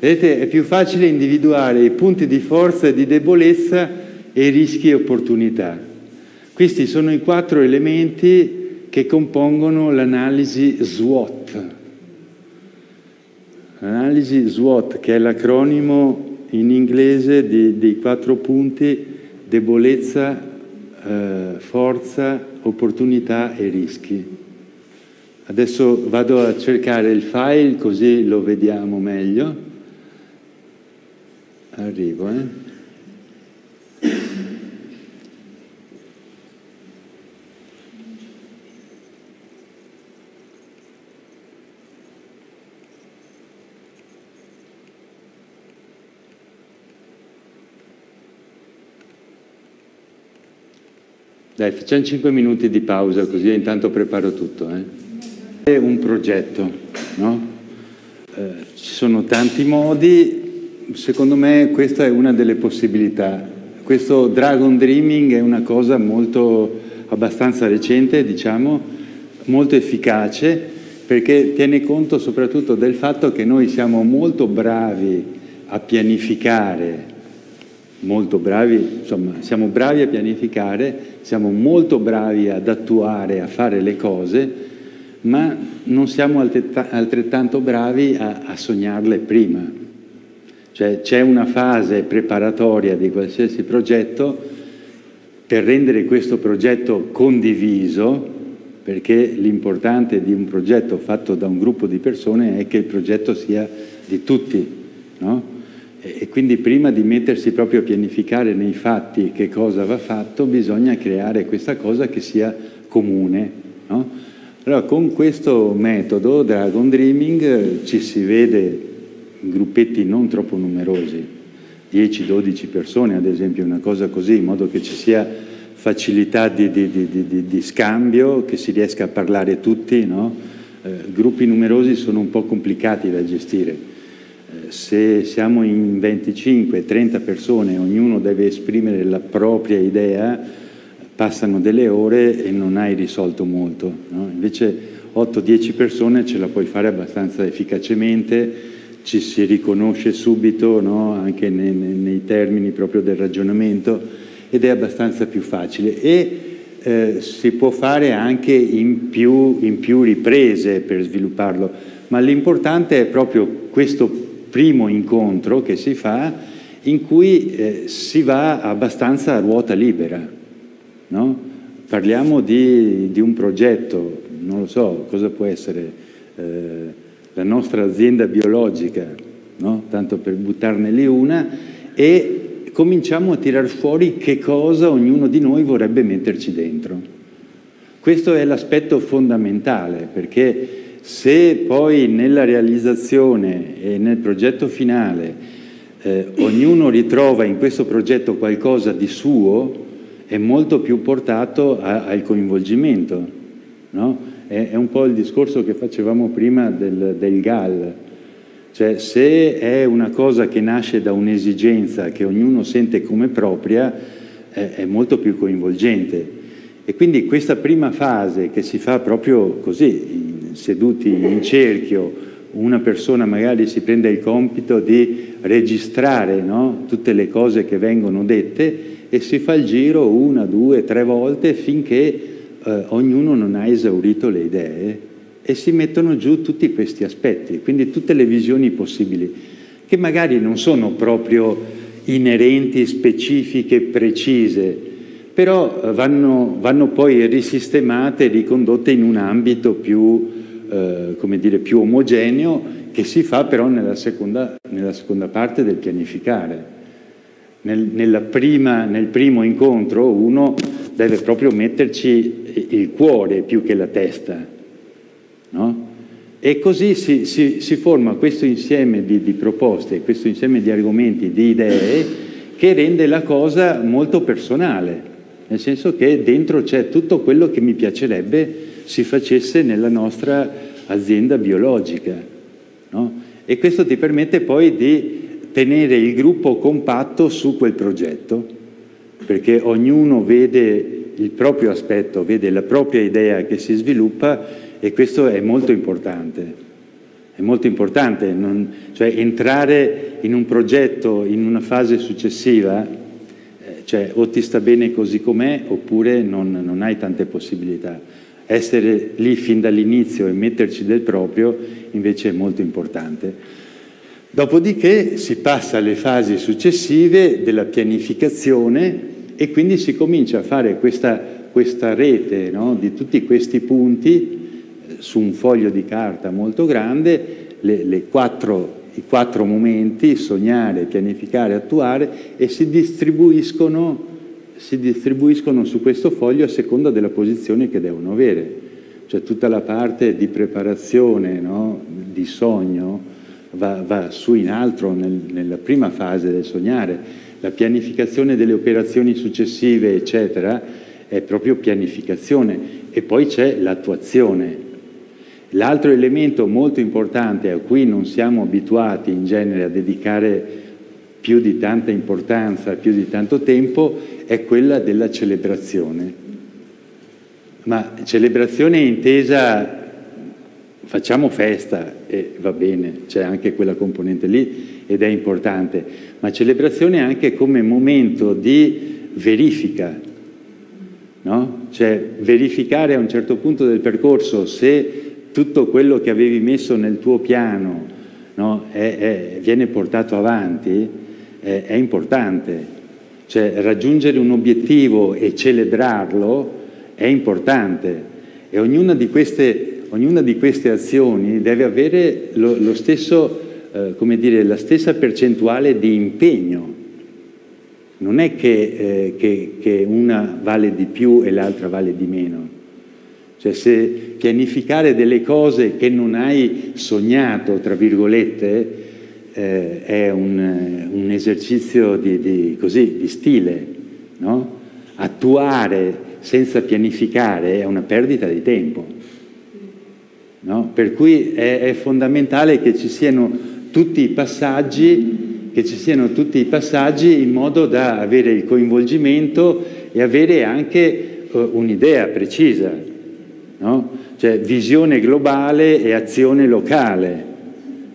Vedete, è più facile individuare i punti di forza e di debolezza e i rischi e opportunità. Questi sono i quattro elementi che compongono l'analisi SWOT. L'analisi SWOT, che è l'acronimo in inglese di, dei quattro punti debolezza, eh, forza, opportunità e rischi. Adesso vado a cercare il file così lo vediamo meglio. Arrivo, eh. Dai, facciamo 5 minuti di pausa così intanto preparo tutto. Eh. Un progetto, no? eh, ci sono tanti modi, secondo me questa è una delle possibilità. Questo Dragon Dreaming è una cosa molto abbastanza recente, diciamo, molto efficace, perché tiene conto soprattutto del fatto che noi siamo molto bravi a pianificare molto bravi, insomma, siamo bravi a pianificare, siamo molto bravi ad attuare, a fare le cose, ma non siamo altrettanto bravi a, a sognarle prima. Cioè c'è una fase preparatoria di qualsiasi progetto per rendere questo progetto condiviso, perché l'importante di un progetto fatto da un gruppo di persone è che il progetto sia di tutti, no? E quindi prima di mettersi proprio a pianificare nei fatti che cosa va fatto, bisogna creare questa cosa che sia comune. No? Allora con questo metodo Dragon Dreaming ci si vede in gruppetti non troppo numerosi, 10-12 persone ad esempio, una cosa così, in modo che ci sia facilità di, di, di, di scambio, che si riesca a parlare tutti. No? Eh, gruppi numerosi sono un po' complicati da gestire se siamo in 25-30 persone, ognuno deve esprimere la propria idea, passano delle ore e non hai risolto molto. No? Invece 8-10 persone ce la puoi fare abbastanza efficacemente, ci si riconosce subito no? anche nei, nei, termini proprio del ragionamento ed è abbastanza più facile. E eh, si può fare anche in più, in più riprese per svilupparlo, ma l'importante è proprio questo primo incontro che si fa in cui eh, si va abbastanza a ruota libera. No? Parliamo di, di, un progetto, non lo so, cosa può essere eh, la nostra azienda biologica, no? tanto per buttarne lì una, e cominciamo a tirar fuori che cosa ognuno di noi vorrebbe metterci dentro. Questo è l'aspetto fondamentale, perché se poi nella realizzazione e nel progetto finale eh, ognuno ritrova in questo progetto qualcosa di suo, è molto più portato a, al coinvolgimento. No? È, è, un po' il discorso che facevamo prima del, del GAL. Cioè, se è una cosa che nasce da un'esigenza che ognuno sente come propria, eh, è molto più coinvolgente. E quindi questa prima fase che si fa proprio così, seduti in cerchio, una persona magari si prende il compito di registrare no? tutte le cose che vengono dette e si fa il giro una, due, tre volte finché eh, ognuno non ha esaurito le idee e si mettono giù tutti questi aspetti, quindi tutte le visioni possibili, che magari non sono proprio inerenti, specifiche, precise, però eh, vanno, vanno poi risistemate e ricondotte in un ambito più eh, come dire, più omogeneo che si fa però nella seconda, nella seconda parte del pianificare. Nel, prima, nel, primo incontro uno deve proprio metterci il cuore più che la testa. No? E così si, si, si, forma questo insieme di, di proposte, questo insieme di argomenti, di idee, che rende la cosa molto personale, nel senso che dentro c'è tutto quello che mi piacerebbe si facesse nella nostra azienda biologica. No? E questo ti permette poi di tenere il gruppo compatto su quel progetto, perché ognuno vede il proprio aspetto, vede la propria idea che si sviluppa e questo è molto importante. È molto importante, non, cioè entrare in un progetto in una fase successiva, eh, cioè o ti sta bene così com'è oppure non, non hai tante possibilità essere lì fin dall'inizio e metterci del proprio invece è molto importante. Dopodiché si passa alle fasi successive della pianificazione e quindi si comincia a fare questa, questa rete no, di tutti questi punti eh, su un foglio di carta molto grande, le, le quattro, i quattro momenti, sognare, pianificare, attuare, e si distribuiscono si distribuiscono su questo foglio a seconda della posizione che devono avere. Cioè tutta la parte di preparazione, no? di sogno, va, va, su in alto nel, nella prima fase del sognare. La pianificazione delle operazioni successive, eccetera, è proprio pianificazione e poi c'è l'attuazione. L'altro elemento molto importante a cui non siamo abituati in genere a dedicare più di tanta importanza, più di tanto tempo, è quella della celebrazione. Ma celebrazione intesa facciamo festa e va bene, c'è anche quella componente lì ed è importante, ma celebrazione anche come momento di verifica, no? cioè verificare a un certo punto del percorso se tutto quello che avevi messo nel tuo piano no? è, è, viene portato avanti, è, è importante, cioè raggiungere un obiettivo e celebrarlo è importante e ognuna di queste, ognuna di queste azioni deve avere lo, lo stesso, eh, come dire, la stessa percentuale di impegno. Non è che, eh, che, che una vale di più e l'altra vale di meno. Cioè se pianificare delle cose che non hai sognato, tra virgolette, eh, è un, un esercizio di, di, così, di stile, no? Attuare senza pianificare è una perdita di tempo. No? Per cui è, è, fondamentale che ci siano tutti i passaggi, che ci siano tutti i passaggi in modo da avere il coinvolgimento e avere anche uh, un'idea precisa, no? cioè visione globale e azione locale,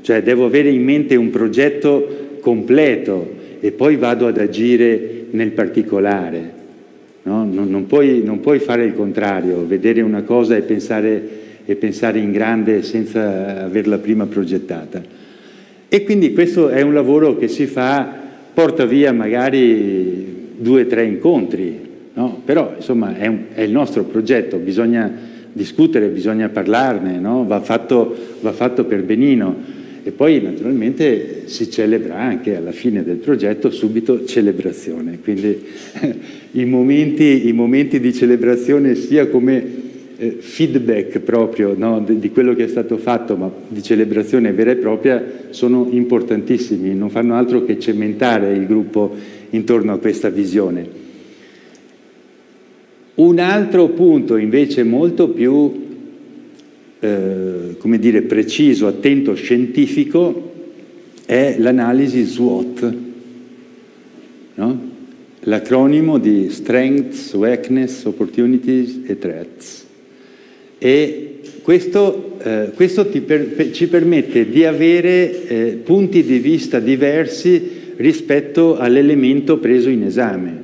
cioè devo avere in mente un progetto completo e poi vado ad agire nel particolare. No? Non, non, puoi, non, puoi, fare il contrario, vedere una cosa e pensare, e pensare in grande senza averla prima progettata. E quindi questo è un lavoro che si fa, porta via magari due o tre incontri, no? però insomma è, un, è, il nostro progetto, bisogna discutere, bisogna parlarne, no? va, fatto, va fatto per benino. E poi naturalmente si celebra anche alla fine del progetto subito celebrazione, quindi i, momenti, i momenti, di celebrazione sia come eh, feedback proprio no, di, di, quello che è stato fatto, ma di celebrazione vera e propria, sono importantissimi, non fanno altro che cementare il gruppo intorno a questa visione. Un altro punto invece molto più eh, come dire, preciso, attento, scientifico è l'analisi SWOT, no? l'acronimo di Strengths, Weakness, Opportunities e Threats. E questo, eh, questo per, ci permette di avere eh, punti di vista diversi rispetto all'elemento preso in esame.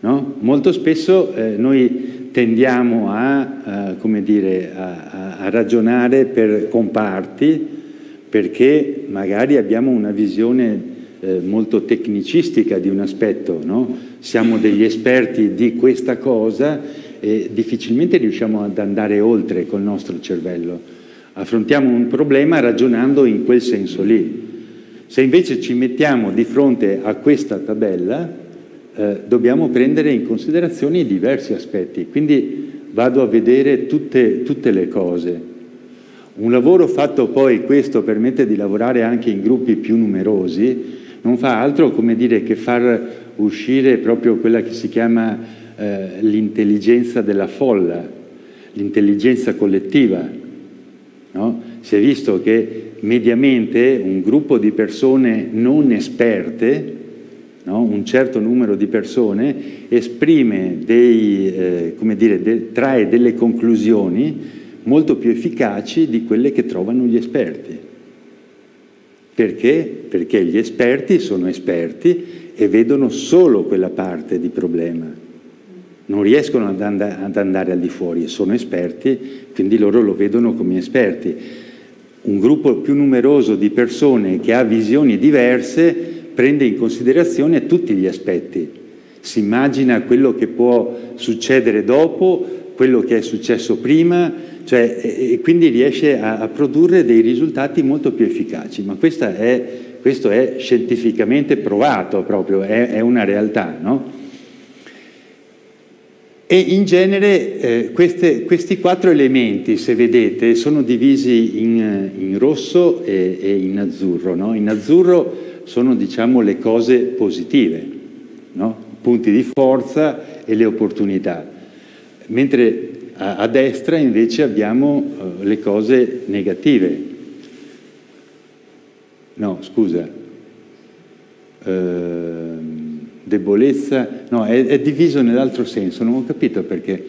No? Molto spesso eh, noi tendiamo a, uh, dire, a, a, ragionare per comparti perché magari abbiamo una visione eh, molto tecnicistica di un aspetto, no? siamo degli esperti di questa cosa e difficilmente riusciamo ad andare oltre col nostro cervello. Affrontiamo un problema ragionando in quel senso lì. Se invece ci mettiamo di fronte a questa tabella, eh, dobbiamo prendere in considerazione diversi aspetti, quindi vado a vedere tutte, tutte le cose. Un lavoro fatto poi, questo permette di lavorare anche in gruppi più numerosi, non fa altro come dire che far uscire proprio quella che si chiama eh, l'intelligenza della folla, l'intelligenza collettiva. No? Si è visto che mediamente un gruppo di persone non esperte no? un certo numero di persone, esprime dei, eh, come dire, de, trae delle conclusioni molto più efficaci di quelle che trovano gli esperti. Perché? Perché gli esperti sono esperti e vedono solo quella parte di problema. Non riescono ad, and ad andare al di fuori, sono esperti, quindi loro lo vedono come esperti. Un gruppo più numeroso di persone che ha visioni diverse prende in considerazione tutti gli aspetti, si immagina quello che può succedere dopo, quello che è successo prima, cioè, e, quindi riesce a, a, produrre dei risultati molto più efficaci, ma è, questo è scientificamente provato proprio, è, è una realtà. No? E in genere eh, queste, questi quattro elementi, se vedete, sono divisi in, in rosso e, e, in azzurro. No? In azzurro sono diciamo le cose positive, no? punti di forza e le opportunità, mentre a, a destra invece abbiamo uh, le cose negative. No, scusa, uh, debolezza, no, è, è diviso nell'altro senso, non ho capito perché.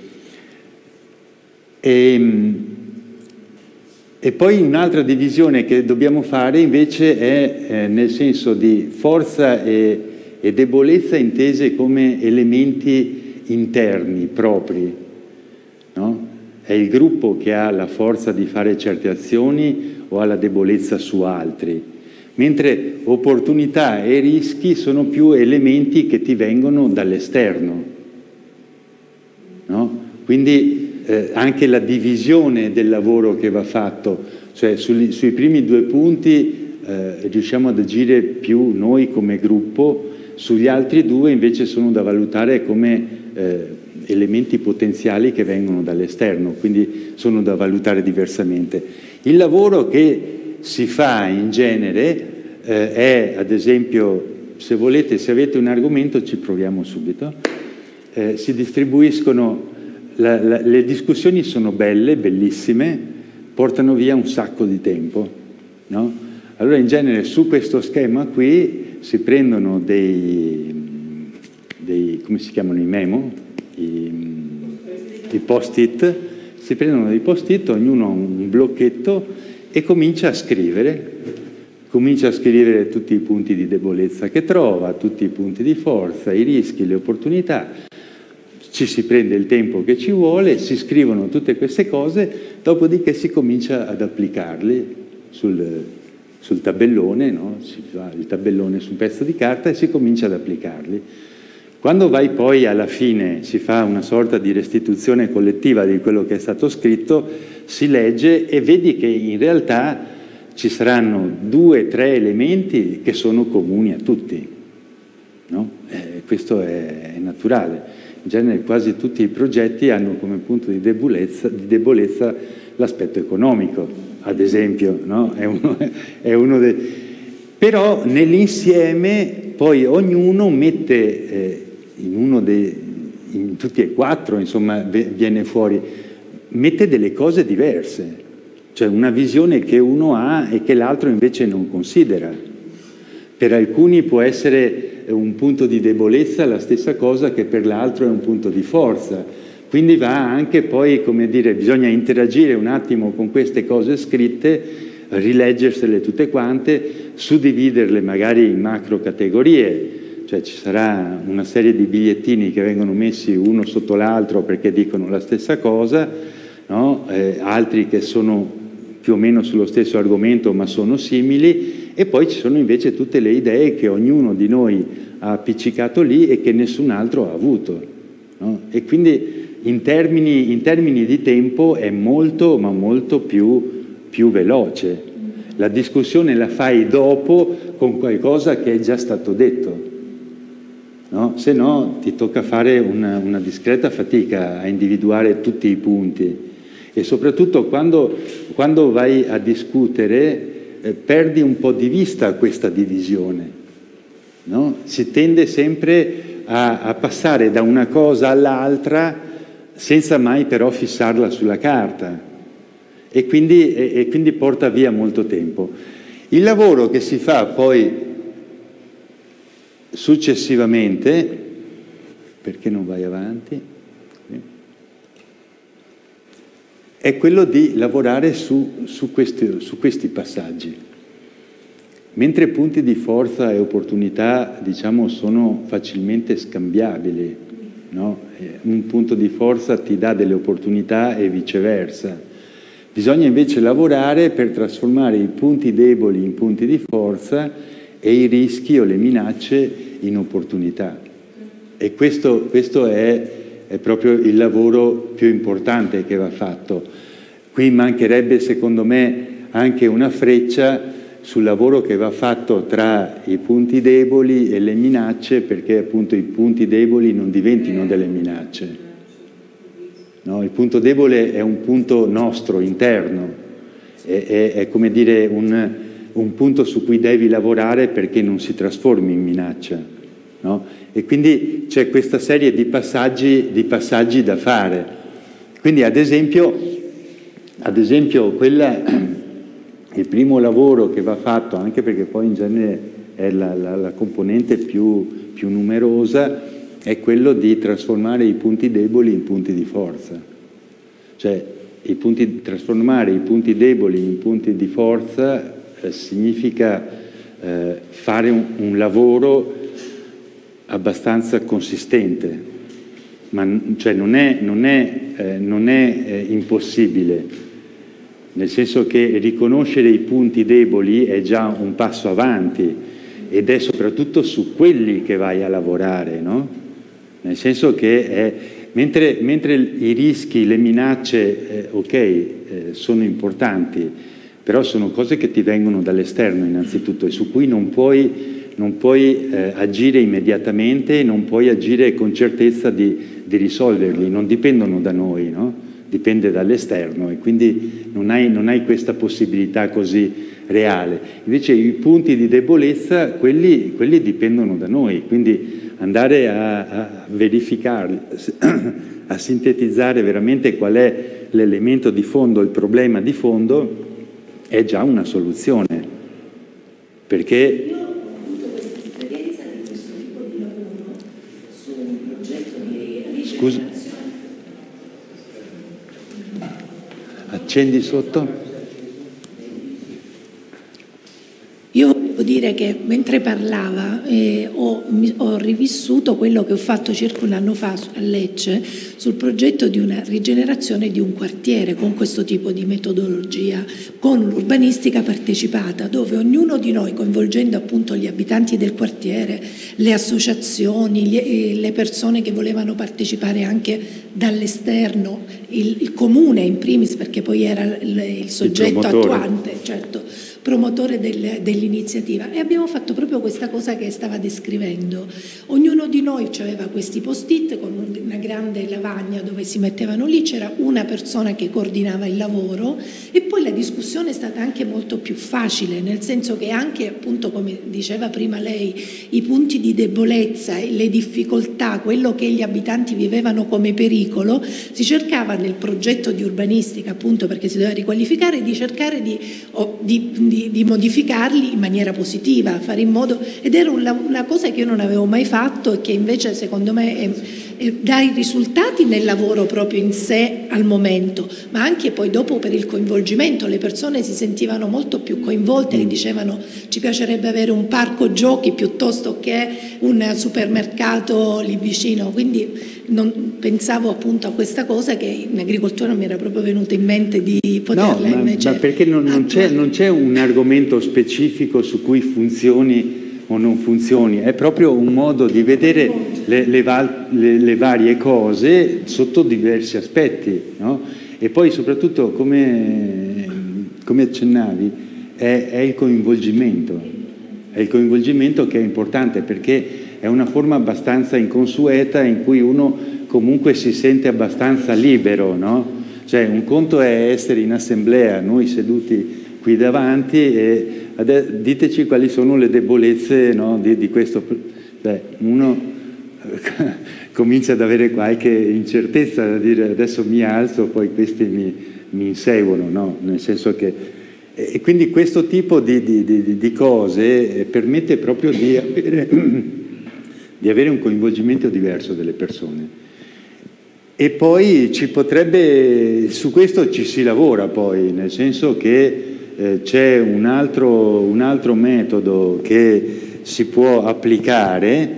E, ehm, e poi un'altra divisione che dobbiamo fare invece è eh, nel senso di forza e, e, debolezza intese come elementi interni propri. No? È il gruppo che ha la forza di fare certe azioni o ha la debolezza su altri, mentre opportunità e rischi sono più elementi che ti vengono dall'esterno. No? Quindi eh, anche la divisione del lavoro che va fatto, cioè sui, sui primi due punti eh, riusciamo ad agire più noi come gruppo, sugli altri due invece sono da valutare come eh, elementi potenziali che vengono dall'esterno, quindi sono da valutare diversamente. Il lavoro che si fa in genere eh, è, ad esempio, se volete, se avete un argomento ci proviamo subito, eh, si distribuiscono la, la, le discussioni sono belle, bellissime, portano via un sacco di tempo. No? Allora in genere su questo schema qui si prendono dei, dei come si chiamano i memo, i, i post-it, si prendono dei post-it, ognuno ha un blocchetto e comincia a scrivere, comincia a scrivere tutti i punti di debolezza che trova, tutti i punti di forza, i rischi, le opportunità ci si prende il tempo che ci vuole, si scrivono tutte queste cose, dopodiché si comincia ad applicarli sul, sul tabellone, no? si fa il tabellone su un pezzo di carta e si comincia ad applicarli. Quando vai poi alla fine, si fa una sorta di restituzione collettiva di quello che è stato scritto, si legge e vedi che in realtà ci saranno due tre elementi che sono comuni a tutti. No? Eh, questo è, è naturale. In genere quasi tutti i progetti hanno come punto di debolezza, di debolezza l'aspetto economico, ad esempio. No? È uno, è uno dei... Però nell'insieme poi ognuno mette eh, in uno dei... in tutti e quattro, insomma, viene fuori, mette delle cose diverse, cioè una visione che uno ha e che l'altro invece non considera. Per alcuni può essere un punto di debolezza la stessa cosa che per l'altro è un punto di forza. Quindi va anche poi, come dire, bisogna interagire un attimo con queste cose scritte, rileggersele tutte quante, suddividerle magari in macro categorie, cioè ci sarà una serie di bigliettini che vengono messi uno sotto l'altro perché dicono la stessa cosa, no? eh, altri che sono più o meno sullo stesso argomento ma sono simili e poi ci sono invece tutte le idee che ognuno di noi ha appiccicato lì e che nessun altro ha avuto. No? E quindi in termini, in termini, di tempo è molto ma molto più, più veloce. La discussione la fai dopo con qualcosa che è già stato detto. No? Se no ti tocca fare una, una discreta fatica a individuare tutti i punti e soprattutto quando, quando vai a discutere eh, perdi un po' di vista questa divisione. No? Si tende sempre a, a passare da una cosa all'altra senza mai però fissarla sulla carta e quindi, e, e quindi porta via molto tempo. Il lavoro che si fa poi successivamente, perché non vai avanti? è quello di lavorare su, su, questi, su questi passaggi. Mentre punti di forza e opportunità, diciamo, sono facilmente scambiabili, no? Eh, un punto di forza ti dà delle opportunità e viceversa. Bisogna invece lavorare per trasformare i punti deboli in punti di forza e i rischi o le minacce in opportunità. E questo, questo è è proprio il lavoro più importante che va fatto. Qui mancherebbe secondo me anche una freccia sul lavoro che va fatto tra i punti deboli e le minacce perché appunto i punti deboli non diventino delle minacce. No, il punto debole è un punto nostro, interno, è, è, è come dire un, un punto su cui devi lavorare perché non si trasformi in minaccia. No? E quindi c'è questa serie di passaggi, di passaggi, da fare. Quindi ad esempio, ad esempio quella, il primo lavoro che va fatto, anche perché poi in genere è la, la, la componente più, più numerosa, è quello di trasformare i punti deboli in punti di forza. Cioè i punti, trasformare i punti deboli in punti di forza significa eh, fare un, un lavoro abbastanza consistente, ma cioè non è, non è, eh, non è eh, impossibile, nel senso che riconoscere i punti deboli è già un passo avanti ed è soprattutto su quelli che vai a lavorare, no? nel senso che è, mentre, mentre, i rischi, le minacce, eh, ok, eh, sono importanti, però sono cose che ti vengono dall'esterno innanzitutto e su cui non puoi non puoi eh, agire immediatamente, non puoi agire con certezza di, di risolverli, non dipendono da noi, no? dipende dall'esterno e quindi non hai, non hai, questa possibilità così reale. Invece i punti di debolezza, quelli, quelli dipendono da noi, quindi andare a, a verificarli, a sintetizzare veramente qual è l'elemento di fondo, il problema di fondo, è già una soluzione. Perché Scusa. Accendi sotto. Io devo dire che mentre parlava eh, ho, ho, rivissuto quello che ho fatto circa un anno fa a Lecce sul progetto di una rigenerazione di un quartiere con questo tipo di metodologia, con l'urbanistica partecipata, dove ognuno di noi, coinvolgendo appunto gli abitanti del quartiere, le associazioni, eh, le persone che volevano partecipare anche dall'esterno, il, il comune in primis perché poi era il, il soggetto il attuante, certo, promotore del, dell'iniziativa e abbiamo fatto proprio questa cosa che stava descrivendo. Ognuno di noi aveva questi post-it con una grande lavagna dove si mettevano lì, c'era una persona che coordinava il lavoro e poi la discussione è stata anche molto più facile, nel senso che anche appunto come diceva prima lei, i punti di debolezza e le difficoltà, quello che gli abitanti vivevano come pericolo, si cercava nel progetto di urbanistica appunto perché si doveva riqualificare di cercare di, di, di, di modificarli in maniera positiva, fare in modo, ed era una, una cosa che io non avevo mai fatto e che invece secondo me è, è, dà i risultati nel lavoro proprio in sé al momento, ma anche poi dopo per il coinvolgimento, le persone si sentivano molto più coinvolte e dicevano ci piacerebbe avere un parco giochi piuttosto che un supermercato lì vicino, quindi non, pensavo appunto a questa cosa che in agricoltura mi era proprio venuta in mente di poterla no, ma, invece... Ma perché non, non, c'è, non, c'è, un argomento specifico su cui funzioni o non funzioni, è proprio un modo di vedere le, le, le, le varie cose sotto diversi aspetti. No? E poi soprattutto, come, come accennavi, è, è il coinvolgimento. È il coinvolgimento che è importante perché è una forma abbastanza inconsueta in cui uno comunque si sente abbastanza libero, no? Cioè un conto è essere in assemblea, noi seduti qui davanti e diteci quali sono le debolezze no, di, di, questo. Cioè, uno comincia ad avere qualche incertezza da dire adesso mi alzo, poi questi mi, mi inseguono, no? Nel senso che e quindi questo tipo di, di, di, cose permette proprio avere di avere un coinvolgimento diverso delle persone. E poi ci potrebbe, su questo ci si lavora poi, nel senso che eh, c'è un altro, un altro metodo che si può applicare,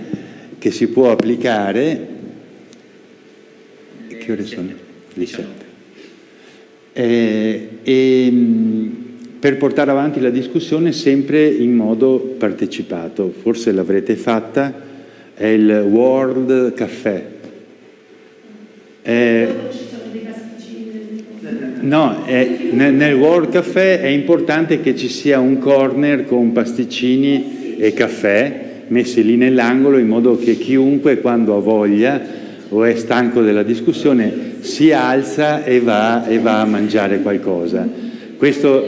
che si può applicare, che ore sono? Le sette. Eh, e, per portare avanti la discussione sempre in modo partecipato. Forse l'avrete fatta è il World Café. È, no, è, nel World Café è importante che ci sia un corner con pasticcini e caffè messi lì nell'angolo in modo che chiunque quando ha voglia o è stanco della discussione si alza e va, e va a mangiare qualcosa. Questo,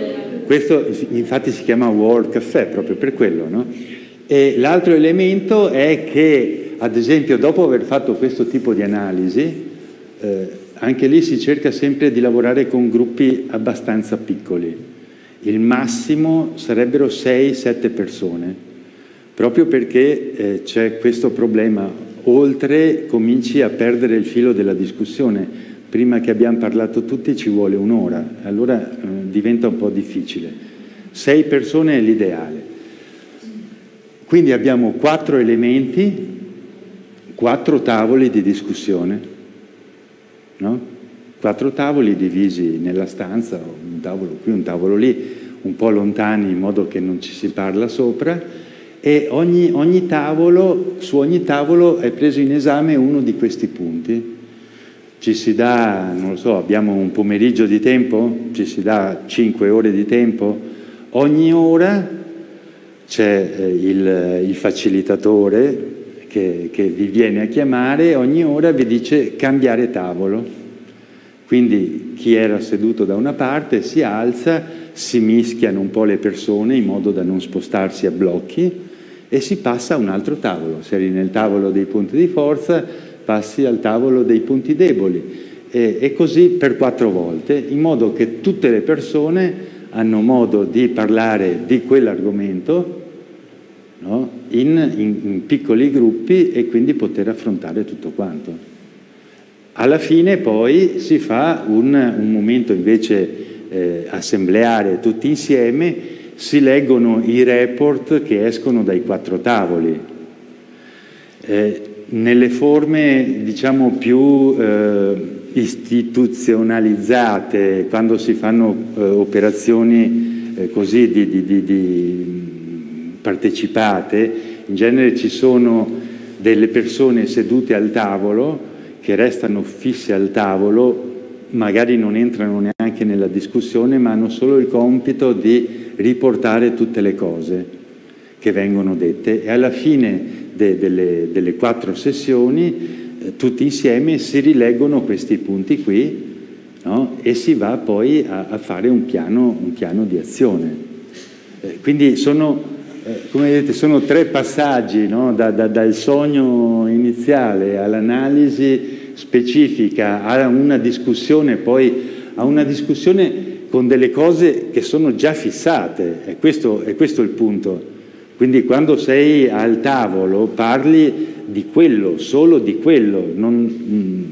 questo, infatti si chiama World Café proprio per quello, no? L'altro elemento è che, ad esempio, dopo aver fatto questo tipo di analisi, eh, anche lì si cerca sempre di lavorare con gruppi abbastanza piccoli. Il massimo sarebbero 6-7 persone, proprio perché eh, c'è questo problema. Oltre cominci a perdere il filo della discussione. Prima che abbiamo parlato tutti ci vuole un'ora, allora eh, diventa un po' difficile. Sei persone è l'ideale. Quindi abbiamo quattro elementi, quattro tavoli di discussione, no? quattro tavoli divisi nella stanza, un tavolo qui, un tavolo lì, un po' lontani in modo che non ci si parla sopra e ogni, ogni tavolo, su ogni tavolo è preso in esame uno di questi punti. Ci si dà, non lo so, abbiamo un pomeriggio di tempo, ci si dà cinque ore di tempo, ogni ora c'è eh, il, il, facilitatore che, che, vi viene a chiamare ogni ora vi dice cambiare tavolo. Quindi chi era seduto da una parte si alza, si mischiano un po' le persone in modo da non spostarsi a blocchi e si passa a un altro tavolo. Se eri nel tavolo dei punti di forza, passi al tavolo dei punti deboli. E, e così per quattro volte, in modo che tutte le persone hanno modo di parlare di quell'argomento no? In, in, in, piccoli gruppi e quindi poter affrontare tutto quanto. Alla fine poi si fa un, un momento invece eh, assembleare tutti insieme, si leggono i report che escono dai quattro tavoli. Eh, nelle forme diciamo più eh, istituzionalizzate, quando si fanno eh, operazioni eh, così di, di, di, di, partecipate, in genere ci sono delle persone sedute al tavolo che restano fisse al tavolo, magari non entrano neanche nella discussione, ma hanno solo il compito di riportare tutte le cose che vengono dette e alla fine de, delle, delle quattro sessioni eh, tutti insieme si rileggono questi punti qui no? e si va poi a, a fare un piano, un piano, di azione. Eh, quindi sono, come vedete, sono tre passaggi no? da, da, dal sogno iniziale all'analisi specifica, a una discussione, poi a una discussione con delle cose che sono già fissate, è questo, è questo il punto. Quindi quando sei al tavolo parli di quello, solo di quello, non, mm,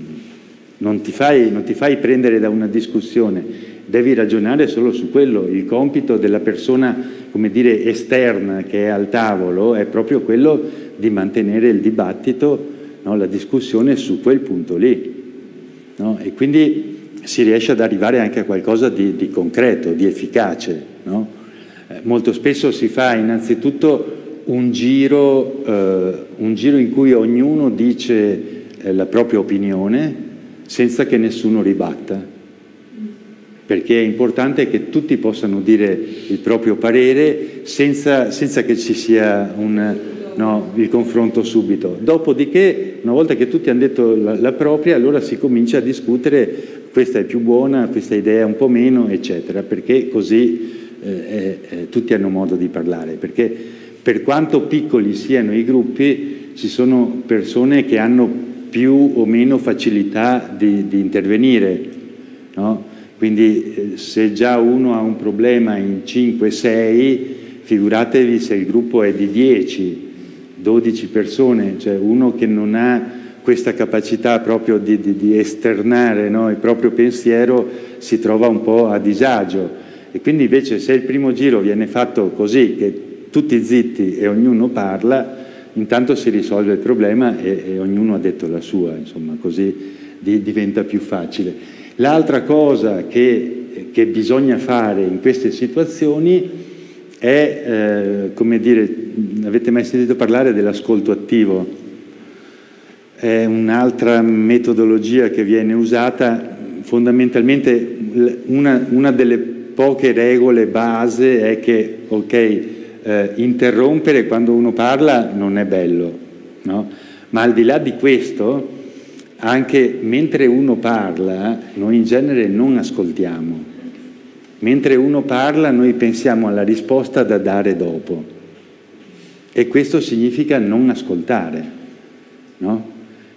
non, ti fai, non ti fai prendere da una discussione, devi ragionare solo su quello. Il compito della persona, come dire, esterna che è al tavolo è proprio quello di mantenere il dibattito, no, la discussione su quel punto lì. No? E quindi si riesce ad arrivare anche a qualcosa di, di concreto, di efficace. No? Eh, molto spesso si fa innanzitutto un giro, eh, un giro in cui ognuno dice eh, la propria opinione senza che nessuno ribatta, perché è importante che tutti possano dire il proprio parere senza, senza che ci sia un, no, il confronto subito. Dopodiché, una volta che tutti hanno detto la, la propria, allora si comincia a discutere questa è più buona, questa idea un po' meno, eccetera, perché così eh, eh, tutti hanno modo di parlare. Perché per quanto piccoli siano i gruppi, ci sono persone che hanno più o meno facilità di, di intervenire. No? Quindi eh, se già uno ha un problema in 5-6, figuratevi se il gruppo è di 10, 12 persone, cioè uno che non ha questa capacità proprio di, di, di esternare no? il proprio pensiero si trova un po' a disagio. E quindi invece se il primo giro viene fatto così, che tutti zitti e ognuno parla, intanto si risolve il problema e, e ognuno ha detto la sua, insomma, così di, diventa più facile. L'altra cosa che, che, bisogna fare in queste situazioni è, eh, come dire, avete mai sentito parlare dell'ascolto attivo? È un'altra metodologia che viene usata, fondamentalmente una, una delle poche regole base è che, ok, eh, interrompere quando uno parla non è bello, no? ma al di là di questo, anche mentre uno parla, noi in genere non ascoltiamo. Mentre uno parla noi pensiamo alla risposta da dare dopo. e questo significa non ascoltare. No?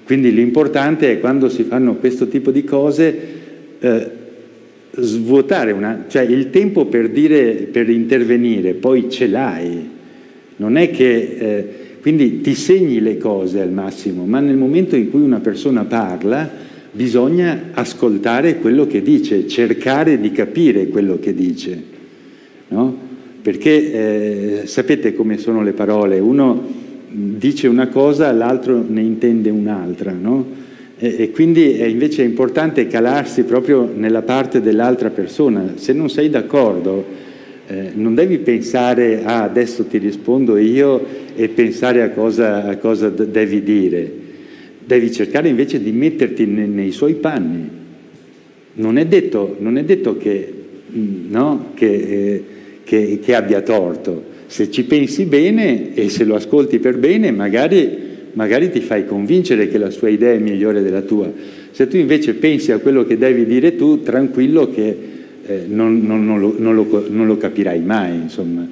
Quindi l'importante è quando si fanno questo tipo di cose eh, svuotare una, cioè il tempo per, dire, per intervenire, poi ce l'hai. Non è che eh, quindi ti segni le cose al massimo, ma nel momento in cui una persona parla bisogna ascoltare quello che dice, cercare di capire quello che dice. No? Perché eh, sapete come sono le parole, uno dice una cosa, l'altro ne intende un'altra, no? E, e quindi è invece è importante calarsi proprio nella parte dell'altra persona. Se non sei d'accordo, eh, non devi pensare ah, adesso ti rispondo io e pensare a cosa, a cosa devi dire. Devi cercare invece di metterti nei, nei suoi panni. Non è detto, non è detto che, no, che eh, che, che abbia torto. Se ci pensi bene e se lo ascolti per bene, magari, magari ti fai convincere che la sua idea è migliore della tua. Se tu invece pensi a quello che devi dire tu, tranquillo che eh, non, non, non, lo, lo, non, lo, capirai mai. Insomma.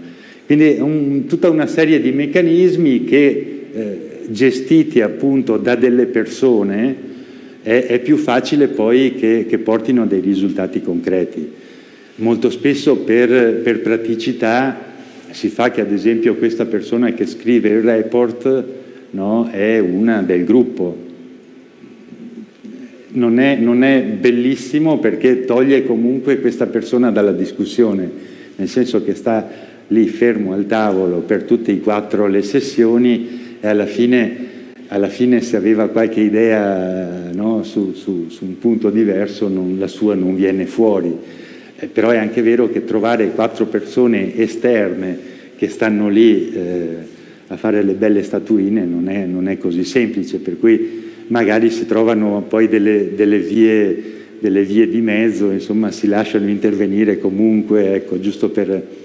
Quindi un, tutta una serie di meccanismi che eh, gestiti appunto da delle persone è, è più facile poi che, che portino dei risultati concreti. Molto spesso per, per, praticità si fa che ad esempio questa persona che scrive il report no, è una del gruppo. Non è, non è bellissimo perché toglie comunque questa persona dalla discussione, nel senso che sta lì fermo al tavolo per tutte e quattro le sessioni e alla fine, alla fine se aveva qualche idea no, su, su, su, un punto diverso non, la sua non viene fuori. Eh, però è anche vero che trovare quattro persone esterne che stanno lì eh, a fare le belle statuine non è, non è, così semplice, per cui magari si trovano poi delle, delle, vie, delle vie, di mezzo, insomma si lasciano intervenire comunque, ecco, giusto per...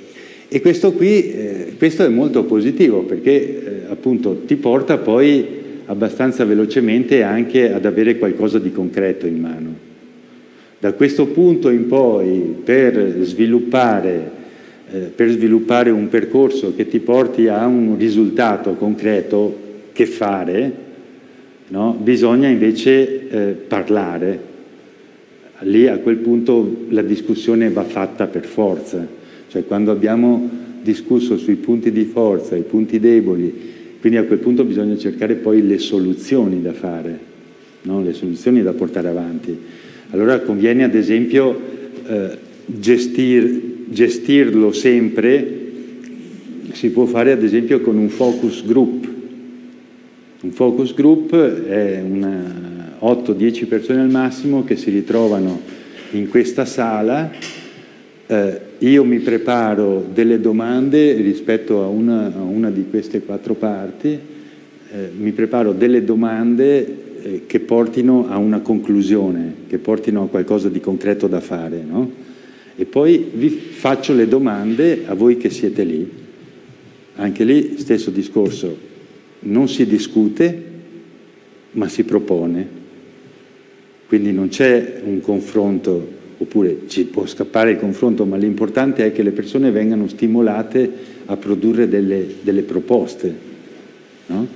E questo qui, eh, questo è molto positivo perché eh, appunto ti porta poi abbastanza velocemente anche ad avere qualcosa di concreto in mano. Da questo punto in poi, per sviluppare, eh, per sviluppare un percorso che ti porti a un risultato concreto che fare, no? bisogna invece eh, parlare. Lì a quel punto la discussione va fatta per forza, cioè quando abbiamo discusso sui punti di forza, i punti deboli, quindi a quel punto bisogna cercare poi le soluzioni da fare, no? le soluzioni da portare avanti. Allora conviene ad esempio eh, gestir, gestirlo sempre, si può fare ad esempio con un focus group. Un focus group è 8-10 persone al massimo che si ritrovano in questa sala, eh, io mi preparo delle domande rispetto a una, a una di queste quattro parti, eh, mi preparo delle domande eh, che portino a una conclusione, che portino a qualcosa di concreto da fare. No? E poi vi faccio le domande a voi che siete lì. Anche lì stesso discorso, non si discute, ma si propone. Quindi non c'è un confronto, oppure ci può scappare il confronto, ma l'importante è che le persone vengano stimolate a produrre delle, delle proposte. No?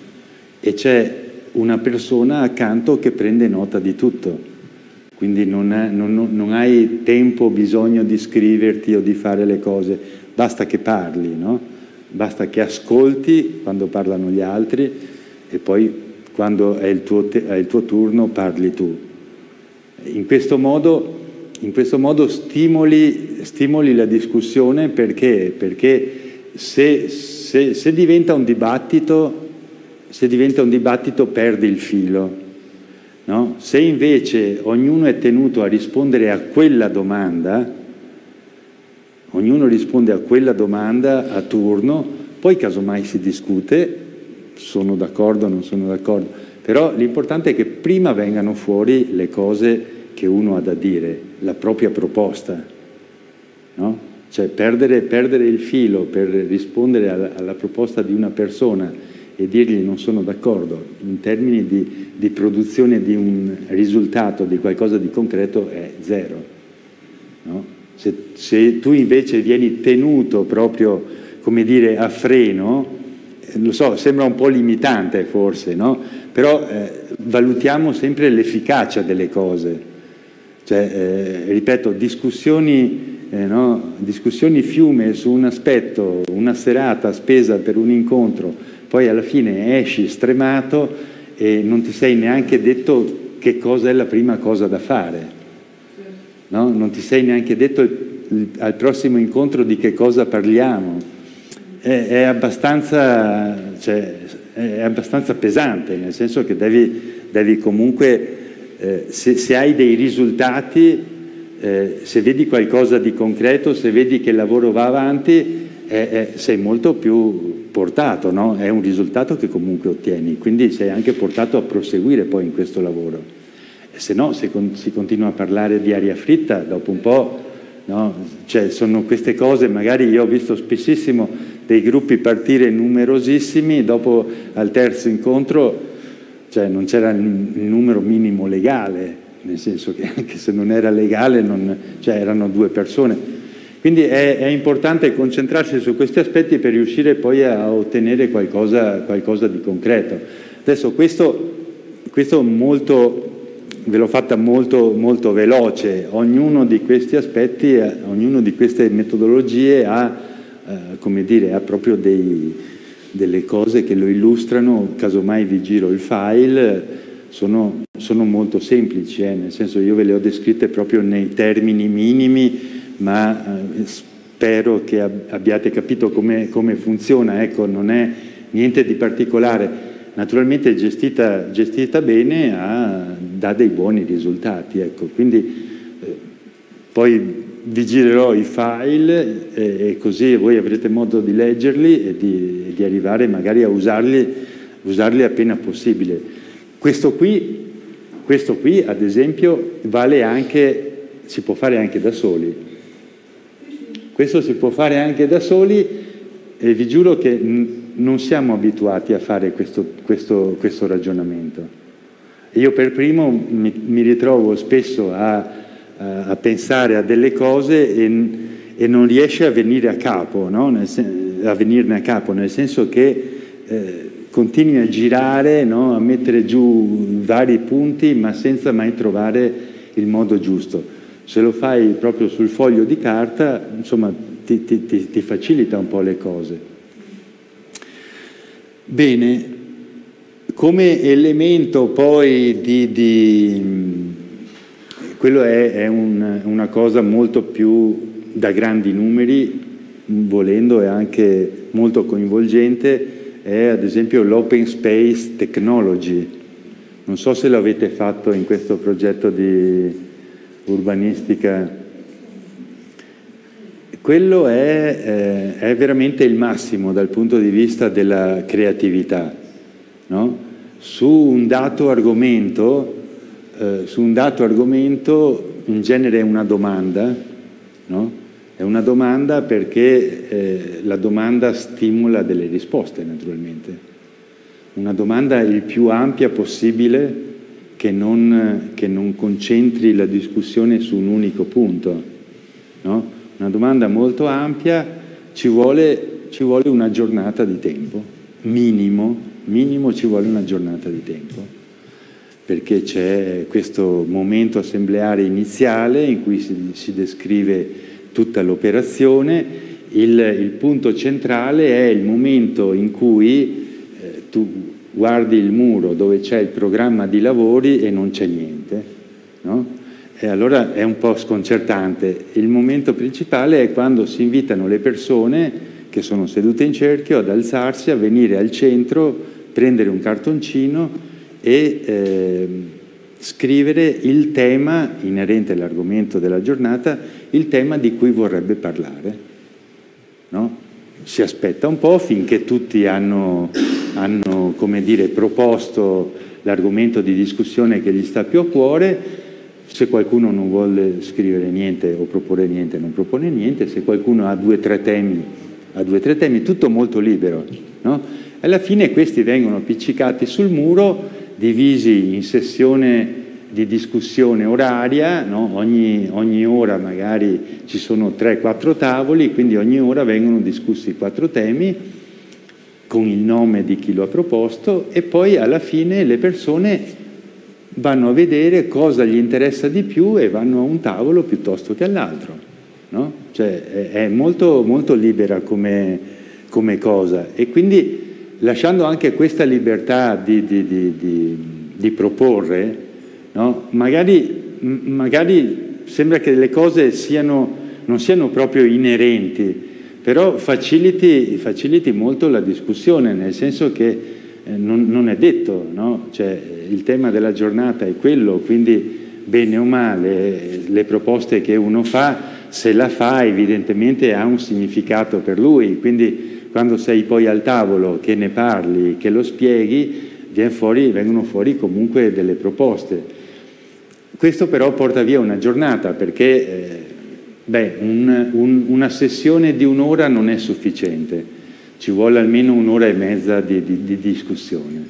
E c'è una persona accanto che prende nota di tutto. Quindi non, è, non, non, hai tempo, bisogno di scriverti o di fare le cose, basta che parli, no? basta che ascolti quando parlano gli altri e poi quando è il tuo, è il tuo turno parli tu. In questo modo, in questo modo stimoli, stimoli, la discussione perché, perché se, se, se diventa un dibattito se diventa un dibattito perdi il filo. No? Se invece ognuno è tenuto a rispondere a quella domanda, ognuno risponde a quella domanda a turno, poi casomai si discute, sono d'accordo o non sono d'accordo, però l'importante è che prima vengano fuori le cose che uno ha da dire, la propria proposta. No? Cioè perdere, perdere, il filo per rispondere alla, alla proposta di una persona e dirgli non sono d'accordo in termini di, di, produzione di un risultato, di qualcosa di concreto, è zero. No? Se, se, tu invece vieni tenuto proprio, come dire, a freno, lo so, sembra un po' limitante forse, no? però eh, valutiamo sempre l'efficacia delle cose. Cioè, eh, ripeto, discussioni, eh, no? discussioni fiume su un aspetto, una serata spesa per un incontro, poi alla fine esci stremato e non ti sei neanche detto che cosa è la prima cosa da fare. No? Non ti sei neanche detto al prossimo incontro di che cosa parliamo. È, è, abbastanza, cioè, è abbastanza, pesante, nel senso che devi, devi comunque, eh, se, se, hai dei risultati, eh, se vedi qualcosa di concreto, se vedi che il lavoro va avanti, sei molto più portato, no? è un risultato che comunque ottieni, quindi sei anche portato a proseguire poi in questo lavoro. Se no, se con, si continua a parlare di aria fritta, dopo un po', no? cioè, sono queste cose, magari io ho visto spessissimo dei gruppi partire numerosissimi, dopo al terzo incontro cioè, non c'era il numero minimo legale, nel senso che anche se non era legale non, cioè, erano due persone quindi è, è, importante concentrarsi su questi aspetti per riuscire poi a ottenere qualcosa, qualcosa di concreto. Adesso questo, questo molto, ve l'ho fatta molto, molto veloce, ognuno di questi aspetti, ognuno di queste metodologie ha, eh, come dire, ha proprio dei, delle cose che lo illustrano, casomai vi giro il file, sono, sono molto semplici, eh, nel senso io ve le ho descritte proprio nei termini minimi ma eh, spero che abbiate capito come, come funziona, ecco, non è niente di particolare. Naturalmente gestita, gestita bene ha, dà dei buoni risultati, ecco. quindi eh, poi vi girerò i file e, e, così voi avrete modo di leggerli e di, di arrivare magari a usarli, usarli appena possibile. Questo qui, questo qui, ad esempio, vale anche, si può fare anche da soli. Questo si può fare anche da soli e vi giuro che non siamo abituati a fare questo, questo, questo ragionamento. Io per primo mi, mi ritrovo spesso a, a, a, pensare a delle cose e, e, non riesce a venire a capo, no? sen- a venirne a capo, nel senso che eh, continui a girare, no? a mettere giù vari punti, ma senza mai trovare il modo giusto se lo fai proprio sul foglio di carta, insomma, ti, ti, ti, ti facilita un po' le cose. Bene, come elemento poi di... di quello è, è un, una cosa molto più da grandi numeri, volendo è anche molto coinvolgente, è ad esempio l'open space technology. Non so se l'avete fatto in questo progetto di urbanistica. Quello è, eh, è, veramente il massimo dal punto di vista della creatività. No? Su un dato argomento, eh, su un dato argomento in genere è una domanda, no? È una domanda perché eh, la domanda stimola delle risposte, naturalmente. Una domanda il più ampia possibile che non, che non concentri la discussione su un unico punto. No? Una domanda molto ampia, ci vuole, ci vuole una giornata di tempo, minimo, minimo ci vuole una giornata di tempo, perché c'è questo momento assembleare iniziale in cui si, si descrive tutta l'operazione, il, il, punto centrale è il momento in cui eh, tu guardi il muro dove c'è il programma di lavori e non c'è niente, no? E allora è un po' sconcertante. Il momento principale è quando si invitano le persone che sono sedute in cerchio ad alzarsi, a venire al centro, prendere un cartoncino e eh, scrivere il tema inerente all'argomento della giornata, il tema di cui vorrebbe parlare. No? Si aspetta un po' finché tutti hanno hanno dire, proposto l'argomento di discussione che gli sta più a cuore, se qualcuno non vuole scrivere niente o proporre niente non propone niente, se qualcuno ha due o tre temi, ha due o tre temi, tutto molto libero. No? Alla fine questi vengono appiccicati sul muro, divisi in sessione di discussione oraria, no? ogni, ogni, ora magari ci sono tre quattro tavoli, quindi ogni ora vengono discussi quattro temi con il nome di chi lo ha proposto e poi alla fine le persone vanno a vedere cosa gli interessa di più e vanno a un tavolo piuttosto che all'altro. No? Cioè, è molto, molto libera come, come, cosa e quindi lasciando anche questa libertà di, di, di, di proporre, no? magari, magari sembra che le cose siano, non siano proprio inerenti, però faciliti, faciliti molto la discussione, nel senso che eh, non, non, è detto, no? cioè, il tema della giornata è quello, quindi bene o male le proposte che uno fa, se la fa evidentemente ha un significato per lui, quindi quando sei poi al tavolo che ne parli, che lo spieghi, fuori, vengono fuori comunque delle proposte. Questo però porta via una giornata perché eh, Beh, un, un, una sessione di un'ora non è sufficiente, ci vuole almeno un'ora e mezza di, di, di discussione.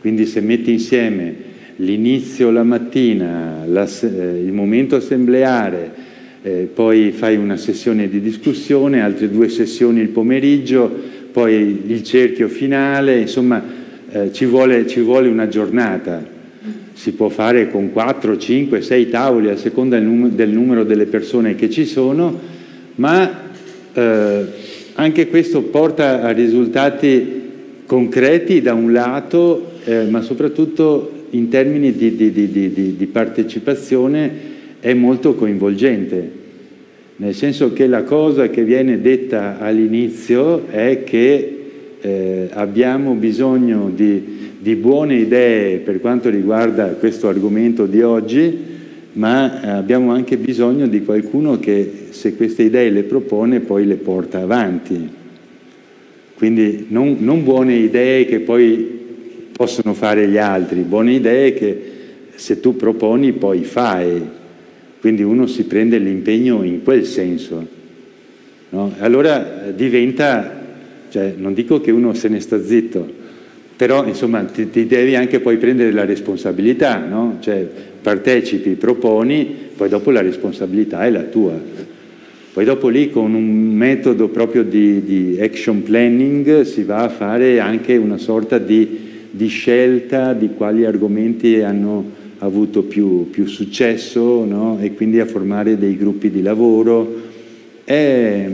Quindi se metti insieme l'inizio la mattina, la, eh, il momento assembleare, eh, poi fai una sessione di discussione, altre due sessioni il pomeriggio, poi il cerchio finale, insomma eh, ci, vuole, ci vuole una giornata. Si può fare con 4, 5, 6 tavoli a seconda del numero delle persone che ci sono, ma eh, anche questo porta a risultati concreti da un lato, eh, ma soprattutto in termini di, di, di, di, partecipazione è molto coinvolgente, nel senso che la cosa che viene detta all'inizio è che eh, abbiamo bisogno di di buone idee per quanto riguarda questo argomento di oggi, ma eh, abbiamo anche bisogno di qualcuno che se queste idee le propone poi le porta avanti. Quindi non, non buone idee che poi possono fare gli altri, buone idee che se tu proponi poi fai. Quindi uno si prende l'impegno in quel senso. No? Allora eh, diventa, cioè, non dico che uno se ne sta zitto, però insomma ti, ti, devi anche poi prendere la responsabilità, no? cioè partecipi, proponi, poi dopo la responsabilità è la tua. Poi dopo lì con un metodo proprio di, di action planning si va a fare anche una sorta di, di scelta di quali argomenti hanno avuto più, più successo no? e quindi a formare dei gruppi di lavoro. È,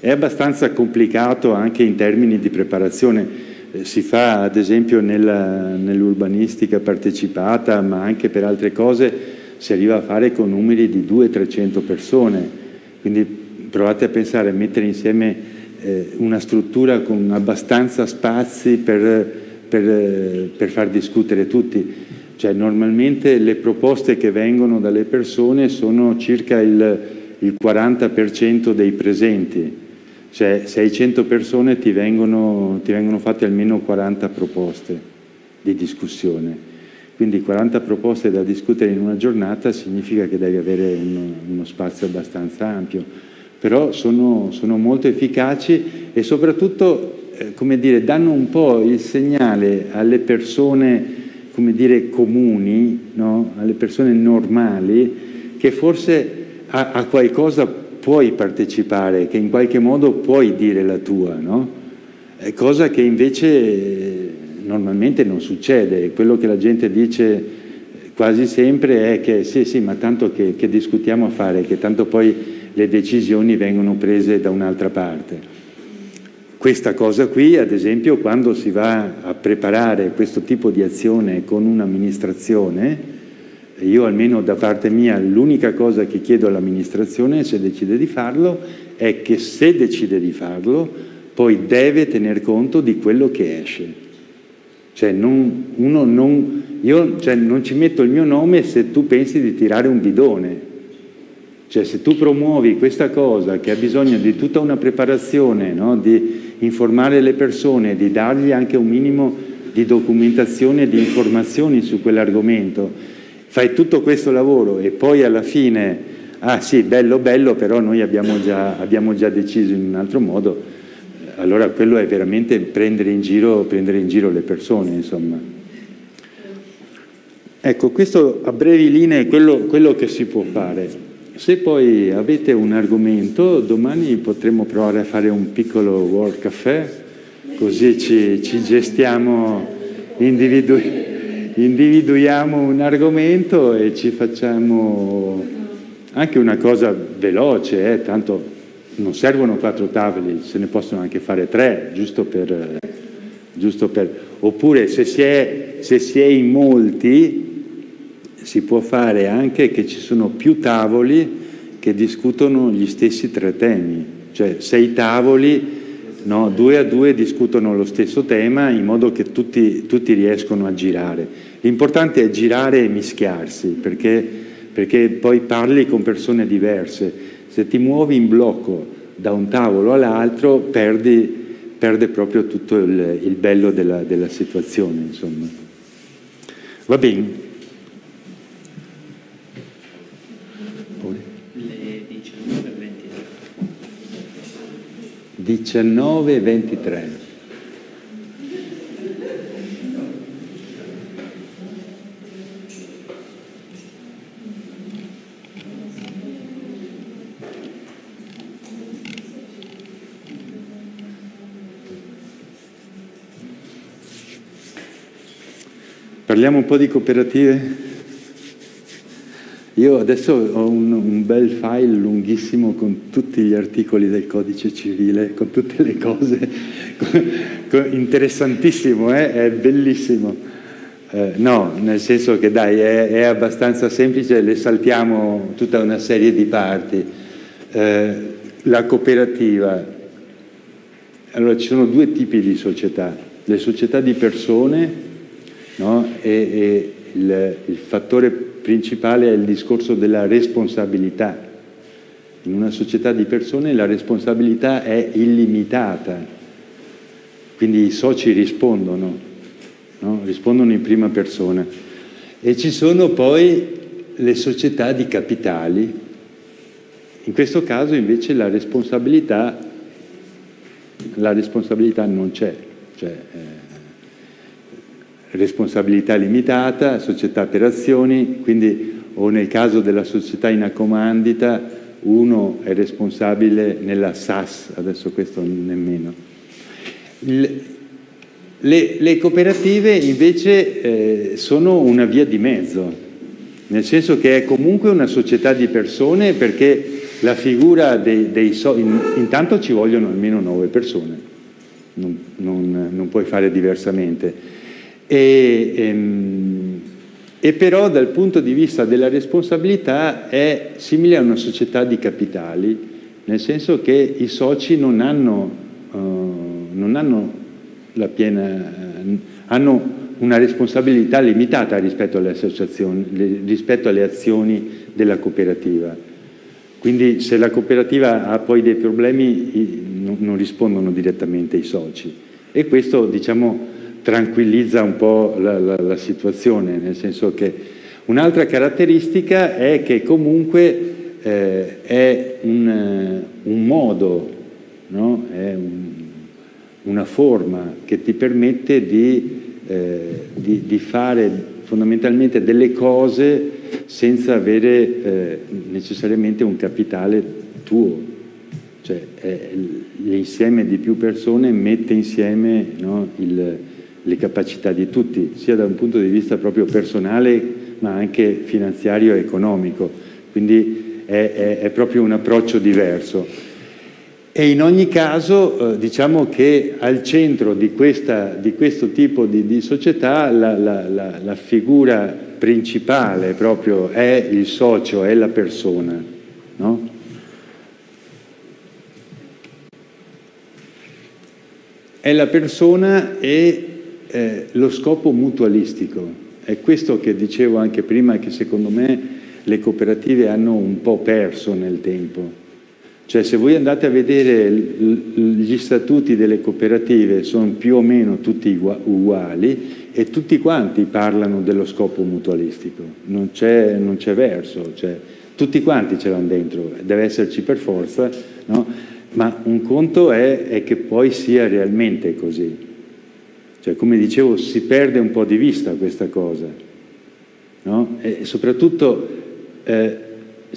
è abbastanza complicato anche in termini di preparazione eh, si fa ad esempio nell'urbanistica partecipata, ma anche per altre cose si arriva a fare con numeri di 200-300 persone. Quindi provate a pensare a mettere insieme eh, una struttura con abbastanza spazi per, per, per far discutere tutti. Cioè, normalmente le proposte che vengono dalle persone sono circa il, il 40% dei presenti cioè, se hai 100 persone ti vengono, ti vengono fatte almeno 40 proposte di discussione. Quindi 40 proposte da discutere in una giornata significa che devi avere uno, uno spazio abbastanza ampio. Però sono, sono molto efficaci e soprattutto eh, dire, danno un po' il segnale alle persone come dire, comuni, no? alle persone normali, che forse a, a qualcosa puoi partecipare, che in qualche modo puoi dire la tua, no? cosa che invece eh, normalmente non succede. Quello che la gente dice quasi sempre è che sì, sì, ma tanto che, che discutiamo a fare, che tanto poi le decisioni vengono prese da un'altra parte. Questa cosa qui, ad esempio, quando si va a preparare questo tipo di azione con un'amministrazione, io almeno da parte mia l'unica cosa che chiedo all'amministrazione se decide di farlo è che se decide di farlo poi deve tener conto di quello che esce. Cioè non, non, io cioè non ci metto il mio nome se tu pensi di tirare un bidone. Cioè se tu promuovi questa cosa che ha bisogno di tutta una preparazione, no? di informare le persone, di dargli anche un minimo di documentazione, di informazioni su quell'argomento, fai tutto questo lavoro e poi alla fine, ah sì, bello, bello, però noi abbiamo già, abbiamo già deciso in un altro modo, allora quello è veramente prendere in giro, prendere in giro le persone, insomma. Ecco, questo a brevi linee è quello, quello che si può fare. Se poi avete un argomento, domani potremmo provare a fare un piccolo world caffè così ci, ci gestiamo, individu individuiamo un argomento e ci facciamo anche una cosa veloce, eh, tanto non servono quattro tavoli, se ne possono anche fare tre, giusto per... Giusto per oppure se si, è, se si è in molti si può fare anche che ci sono più tavoli che discutono gli stessi tre temi, cioè sei tavoli, no, due a due discutono lo stesso tema in modo che tutti, tutti riescono a girare. L'importante è girare e mischiarsi perché, perché poi parli con persone diverse. Se ti muovi in blocco da un tavolo all'altro perdi, perde proprio tutto il, il bello della, della situazione. Insomma. Va bene. 19 e 23. Parliamo un po' di cooperative? Io adesso ho un, un, bel file lunghissimo con tutti gli articoli del codice civile, con tutte le cose, interessantissimo, eh? è bellissimo. Eh, no, nel senso che dai, è, è, abbastanza semplice, le saltiamo tutta una serie di parti. Eh, la cooperativa, allora ci sono due tipi di società, le società di persone no? e, e il, il fattore principale è il discorso della responsabilità. In una società di persone la responsabilità è illimitata, quindi i soci rispondono, no? rispondono in prima persona. E ci sono poi le società di capitali. In questo caso invece la responsabilità, la responsabilità non c'è, cioè, eh, responsabilità limitata, società per azioni, quindi o nel caso della società in accomandita uno è responsabile nella SAS, adesso questo nemmeno. Le, le, cooperative invece eh, sono una via di mezzo, nel senso che è comunque una società di persone perché la figura dei, dei so in, intanto ci vogliono almeno nove persone, non, non, non puoi fare diversamente e, ehm, e però dal punto di vista della responsabilità è simile a una società di capitali, nel senso che i soci non hanno, uh, non hanno la piena, hanno una responsabilità limitata rispetto alle associazioni, rispetto alle azioni della cooperativa. Quindi se la cooperativa ha poi dei problemi non rispondono direttamente i soci. E questo diciamo tranquillizza un po' la, la, la situazione, nel senso che un'altra caratteristica è che comunque eh, è un, un modo, no? è un, una forma che ti permette di, eh, di, di, fare fondamentalmente delle cose senza avere eh, necessariamente un capitale tuo, cioè l'insieme di più persone mette insieme no, il, le capacità di tutti, sia da un punto di vista proprio personale ma anche finanziario e economico, quindi è, è, è proprio un approccio diverso. E in ogni caso eh, diciamo che al centro di, questa, di questo tipo di, di società la, la, la, la, figura principale proprio è il socio, è la persona. No? È la persona e eh, lo scopo mutualistico. È questo che dicevo anche prima, che secondo me le cooperative hanno un po' perso nel tempo. Cioè se voi andate a vedere gli statuti delle cooperative sono più o meno tutti uguali e tutti quanti parlano dello scopo mutualistico, non c'è, verso, cioè, tutti quanti ce l'hanno dentro, deve esserci per forza, no? ma un conto è, è che poi sia realmente così. Cioè, come dicevo, si perde un po' di vista questa cosa. No? E soprattutto, eh,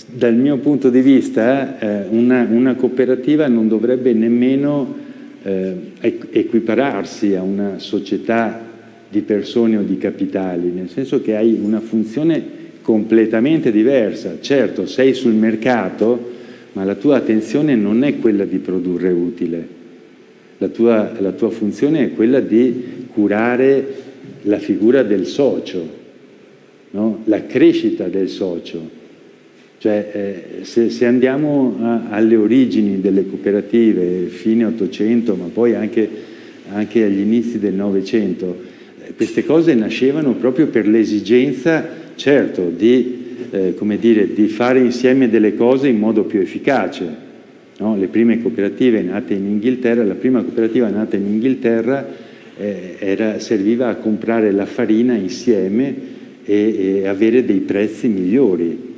dal mio punto di vista, eh, una, una, cooperativa non dovrebbe nemmeno eh, equipararsi a una società di persone o di capitali, nel senso che hai una funzione completamente diversa. Certo, sei sul mercato, ma la tua attenzione non è quella di produrre utile. La tua, la tua funzione è quella di curare la figura del socio, no? la crescita del socio. Cioè, eh, se, se, andiamo a, alle origini delle cooperative, fine 800, ma poi anche, anche agli inizi del Novecento, eh, queste cose nascevano proprio per l'esigenza, certo, di, eh, dire, di, fare insieme delle cose in modo più efficace. No? Le prime cooperative nate in Inghilterra, la prima cooperativa nata in Inghilterra eh, era, serviva a comprare la farina insieme e, e avere dei prezzi migliori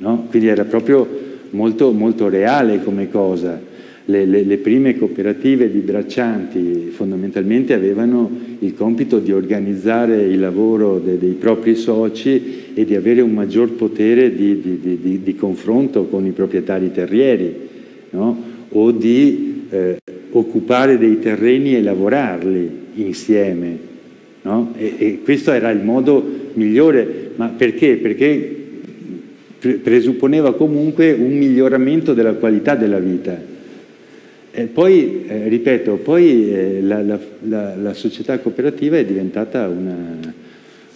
no? quindi era proprio molto, molto reale come cosa. Le, le, le, prime cooperative di braccianti fondamentalmente avevano il compito di organizzare il lavoro de, dei propri soci e di avere un maggior potere di, di, di, di confronto con i proprietari terrieri no? o di eh, occupare dei terreni e lavorarli insieme. No? E, e questo era il modo migliore, ma perché? Perché presupponeva comunque un miglioramento della qualità della vita. E poi, eh, ripeto, poi eh, la, la, la, la, società cooperativa è diventata una,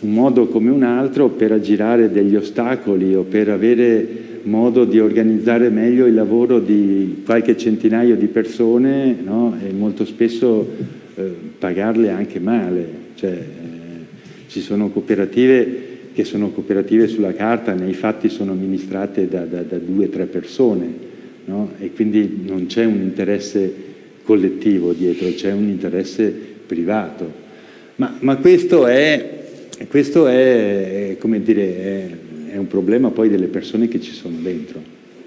un modo come un altro per aggirare degli ostacoli o per avere modo di organizzare meglio il lavoro di qualche centinaio di persone no? e molto spesso eh, pagarle anche male. Cioè, eh, ci sono cooperative che sono cooperative sulla carta, nei fatti sono amministrate da, da, da due o tre persone no? e quindi non c'è un interesse collettivo dietro, c'è un interesse privato. Ma, ma questo, è, questo è, dire, è, è, un problema poi delle persone che ci sono dentro.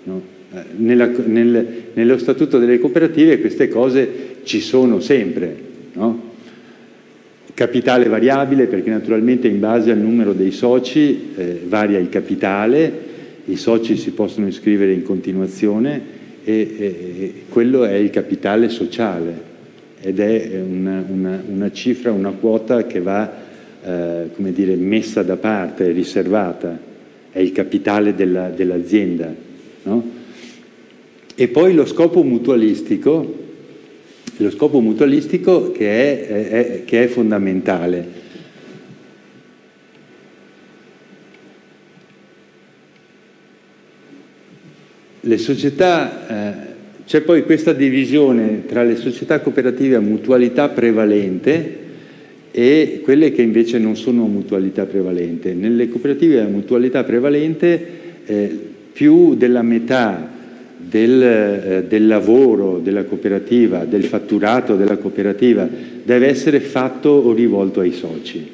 No? Eh, nella, nel, nello statuto delle cooperative queste cose ci sono sempre, no? Capitale variabile perché naturalmente in base al numero dei soci eh, varia il capitale, i soci si possono iscrivere in continuazione e, e quello è il capitale sociale ed è una, una, una cifra, una quota che va eh, come dire, messa da parte, riservata, è il capitale dell'azienda. no? E poi lo scopo mutualistico lo scopo mutualistico che è, è, che è fondamentale. Le società, eh, c'è poi questa divisione tra le società cooperative a mutualità prevalente e quelle che invece non sono mutualità prevalente. Nelle cooperative a mutualità prevalente eh, più della metà del, eh, del, lavoro della cooperativa, del fatturato della cooperativa, deve essere fatto o rivolto ai soci.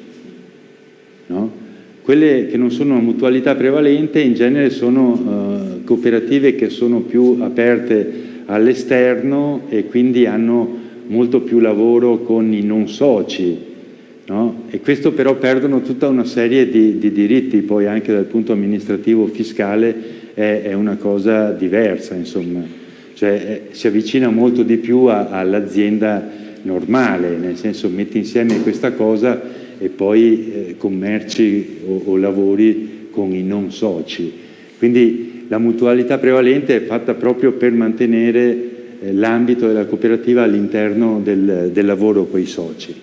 No? Quelle che non sono mutualità prevalente in genere sono eh, cooperative che sono più aperte all'esterno e quindi hanno molto più lavoro con i non soci. No? E questo però perdono tutta una serie di, di diritti, poi anche dal punto amministrativo fiscale è, è una cosa diversa, insomma, cioè eh, si avvicina molto di più all'azienda normale, nel senso metti insieme questa cosa e poi eh, commerci o, o lavori con i non soci. Quindi la mutualità prevalente è fatta proprio per mantenere eh, l'ambito della cooperativa all'interno del, del lavoro con i soci.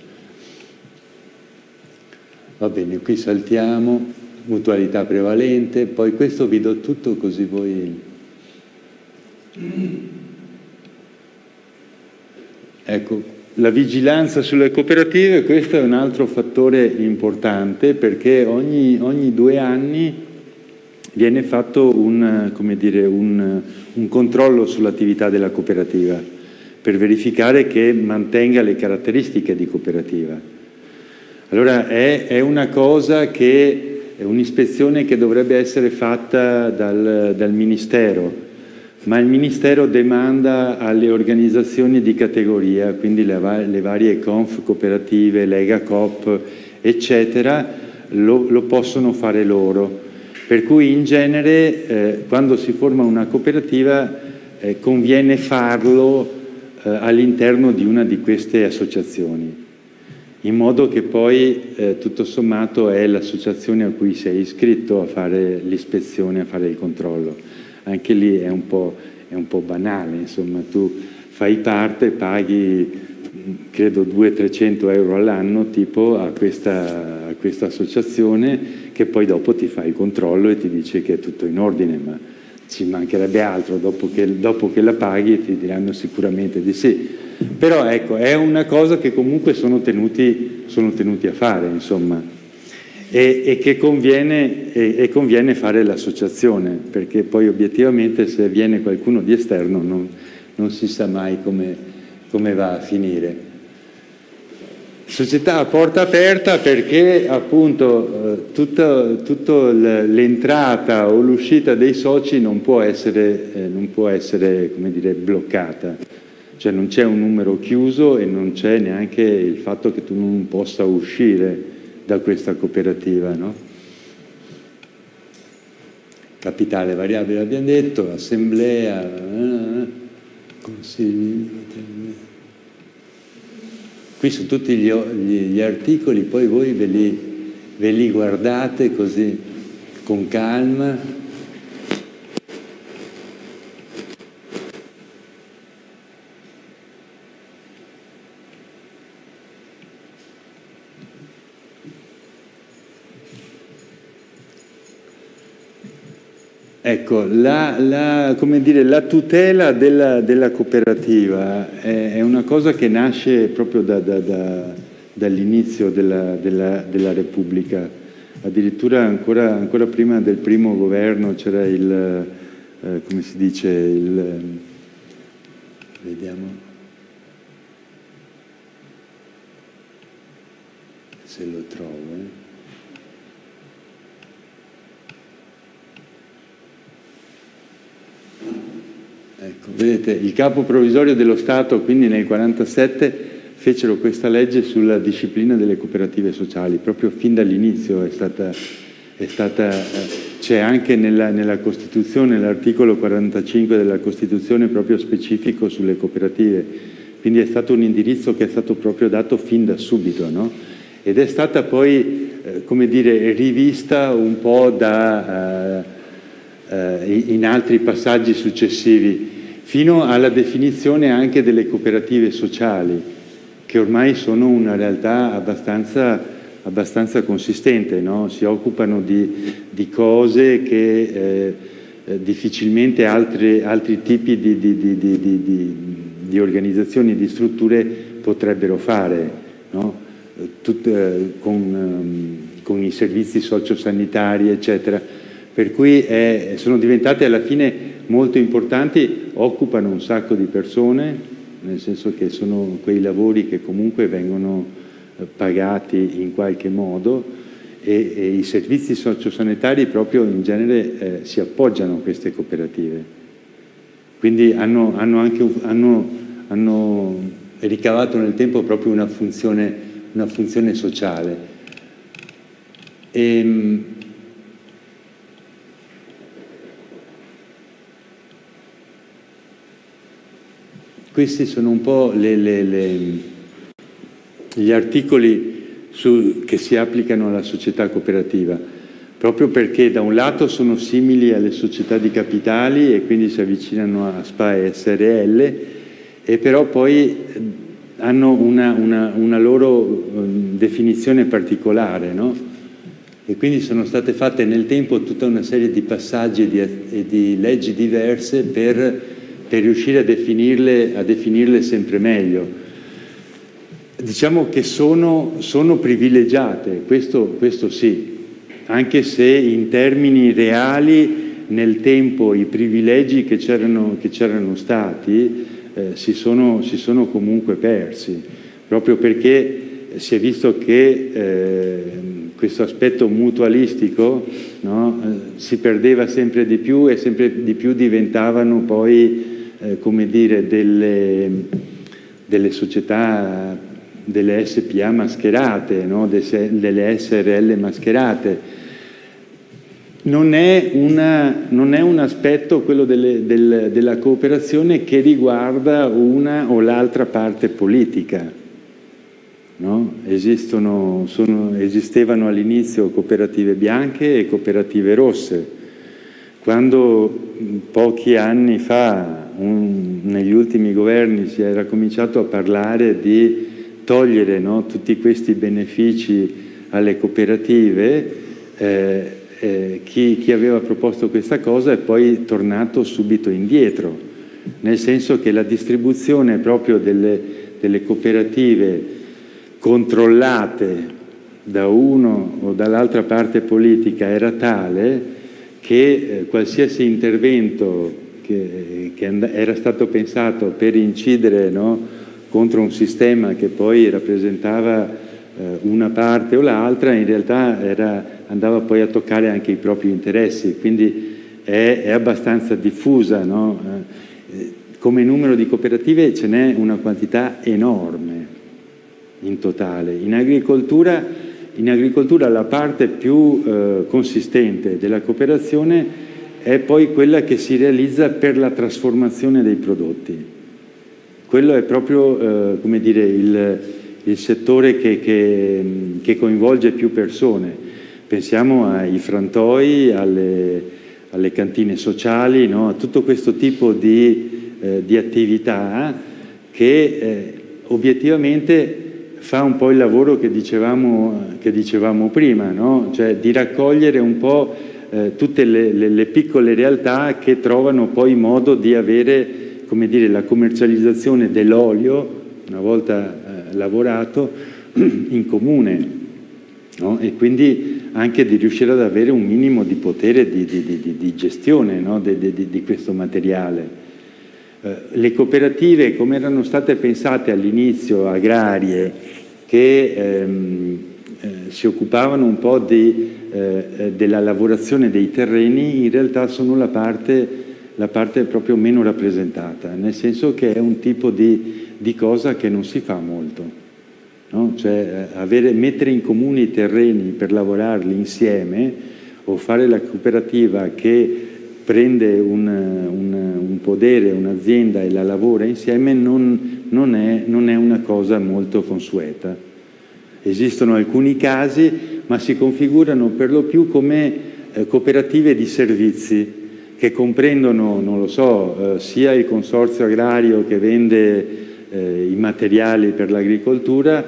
Va bene, qui saltiamo mutualità prevalente, poi questo vi do tutto così voi... Ecco, la vigilanza sulle cooperative, questo è un altro fattore importante perché ogni, ogni due anni viene fatto un, dire, un, un controllo sull'attività della cooperativa per verificare che mantenga le caratteristiche di cooperativa. Allora è, è una cosa che un'ispezione che dovrebbe essere fatta dal, dal Ministero, ma il Ministero demanda alle organizzazioni di categoria, quindi le, le varie conf cooperative, Lega Coop, eccetera, lo, lo, possono fare loro. Per cui in genere eh, quando si forma una cooperativa eh, conviene farlo eh, all'interno di una di queste associazioni, in modo che poi eh, tutto sommato è l'associazione a cui sei iscritto a fare l'ispezione, a fare il controllo. Anche lì è un po', è un po banale, insomma, tu fai parte, paghi credo 200-300 euro all'anno tipo a questa, a questa associazione che poi dopo ti fa il controllo e ti dice che è tutto in ordine, ma ci mancherebbe altro, dopo che, dopo che la paghi ti diranno sicuramente di sì. Però ecco, è una cosa che comunque sono tenuti, sono tenuti a fare, insomma, e, e che conviene, e, e conviene fare l'associazione, perché poi obiettivamente se viene qualcuno di esterno non, non si sa mai come, come va a finire. Società a porta aperta perché appunto eh, tutta, l'entrata o l'uscita dei soci non può essere, eh, non può essere dire, bloccata, cioè non c'è un numero chiuso e non c'è neanche il fatto che tu non possa uscire da questa cooperativa. No? Capitale variabile abbiamo detto, assemblea, consigli Qui su tutti gli, gli, gli articoli, poi voi ve li, ve li guardate così con calma Ecco, la, la, dire, la tutela della, della cooperativa è, è, una cosa che nasce proprio da, da, da, dall'inizio della, della, della, Repubblica. Addirittura ancora, ancora, prima del primo governo c'era il, eh, come si dice, il, vediamo, se lo trovo. Eh. Ecco, vedete, il capo provvisorio dello Stato, quindi nel 1947, fecero questa legge sulla disciplina delle cooperative sociali, proprio fin dall'inizio è stata, è stata eh, c'è anche nella, nella Costituzione, l'articolo 45 della Costituzione proprio specifico sulle cooperative, quindi è stato un indirizzo che è stato proprio dato fin da subito, no? ed è stata poi, eh, come dire, rivista un po' da... Eh, eh, in altri passaggi successivi, fino alla definizione anche delle cooperative sociali, che ormai sono una realtà abbastanza, abbastanza consistente, no? si occupano di, di cose che eh, difficilmente altri, altri tipi di, di, di, organizzazioni, di strutture potrebbero fare, no? Tut, eh, con, um, con i servizi sociosanitari, eccetera per cui è, sono diventate alla fine molto importanti, occupano un sacco di persone, nel senso che sono quei lavori che comunque vengono eh, pagati in qualche modo e, e i servizi sociosanitari proprio in genere eh, si appoggiano a queste cooperative. Quindi hanno, hanno, anche, hanno, hanno ricavato nel tempo proprio una funzione, una funzione sociale. E, Questi sono un po' le, le, le, gli articoli su, che si applicano alla società cooperativa, proprio perché da un lato sono simili alle società di capitali e quindi si avvicinano a SPA e SRL, e però poi hanno una, una, una loro um, definizione particolare, no? E quindi sono state fatte nel tempo tutta una serie di passaggi e di, di leggi diverse per per riuscire a definirle, a definirle sempre meglio. Diciamo che sono, sono privilegiate, questo, questo sì, anche se in termini reali nel tempo i privilegi che c'erano, stati eh, si, sono, si, sono, comunque persi, proprio perché si è visto che eh, questo aspetto mutualistico no, eh, si perdeva sempre di più e sempre di più diventavano poi eh, come dire, delle, delle, società, delle SPA mascherate, no? delle SRL mascherate. non è, una, non è un aspetto, quello delle, del, della cooperazione, che riguarda una o l'altra parte politica. No? Esistono, sono, esistevano all'inizio cooperative bianche e cooperative rosse. Quando pochi anni fa, un, negli ultimi governi, si era cominciato a parlare di togliere no, tutti questi benefici alle cooperative, eh, eh, chi, chi, aveva proposto questa cosa è poi tornato subito indietro, nel senso che la distribuzione proprio delle, delle cooperative controllate da uno o dall'altra parte politica era tale che eh, qualsiasi intervento che, che era stato pensato per incidere no, contro un sistema che poi rappresentava eh, una parte o l'altra, in realtà era, andava poi a toccare anche i propri interessi, quindi è, è abbastanza diffusa. No? Eh, come numero di cooperative ce n'è una quantità enorme in totale. In agricoltura, in agricoltura la parte più eh, consistente della cooperazione è poi quella che si realizza per la trasformazione dei prodotti. Quello è proprio eh, dire, il, il settore che, che, che, coinvolge più persone. Pensiamo ai frantoi, alle, alle cantine sociali, no? a tutto questo tipo di, eh, di attività che eh, obiettivamente fa un po' il lavoro che dicevamo, che dicevamo prima, no? cioè di raccogliere un po' eh, tutte le, le, le, piccole realtà che trovano poi modo di avere dire, la commercializzazione dell'olio, una volta eh, lavorato, in comune no? e quindi anche di riuscire ad avere un minimo di potere di, di, di, di gestione no? di questo materiale. Eh, le cooperative come erano state pensate all'inizio agrarie che ehm, eh, si occupavano un po' di, eh, eh, della lavorazione dei terreni in realtà sono la parte, la parte, proprio meno rappresentata, nel senso che è un tipo di, di cosa che non si fa molto. No? Cioè, avere, mettere in comune i terreni per lavorarli insieme o fare la cooperativa che prende un, un, un podere, un'azienda e la lavora insieme non, non, è, non è una cosa molto consueta. Esistono alcuni casi, ma si configurano per lo più come eh, cooperative di servizi che comprendono, non lo so, eh, sia il consorzio agrario che vende eh, i materiali per l'agricoltura,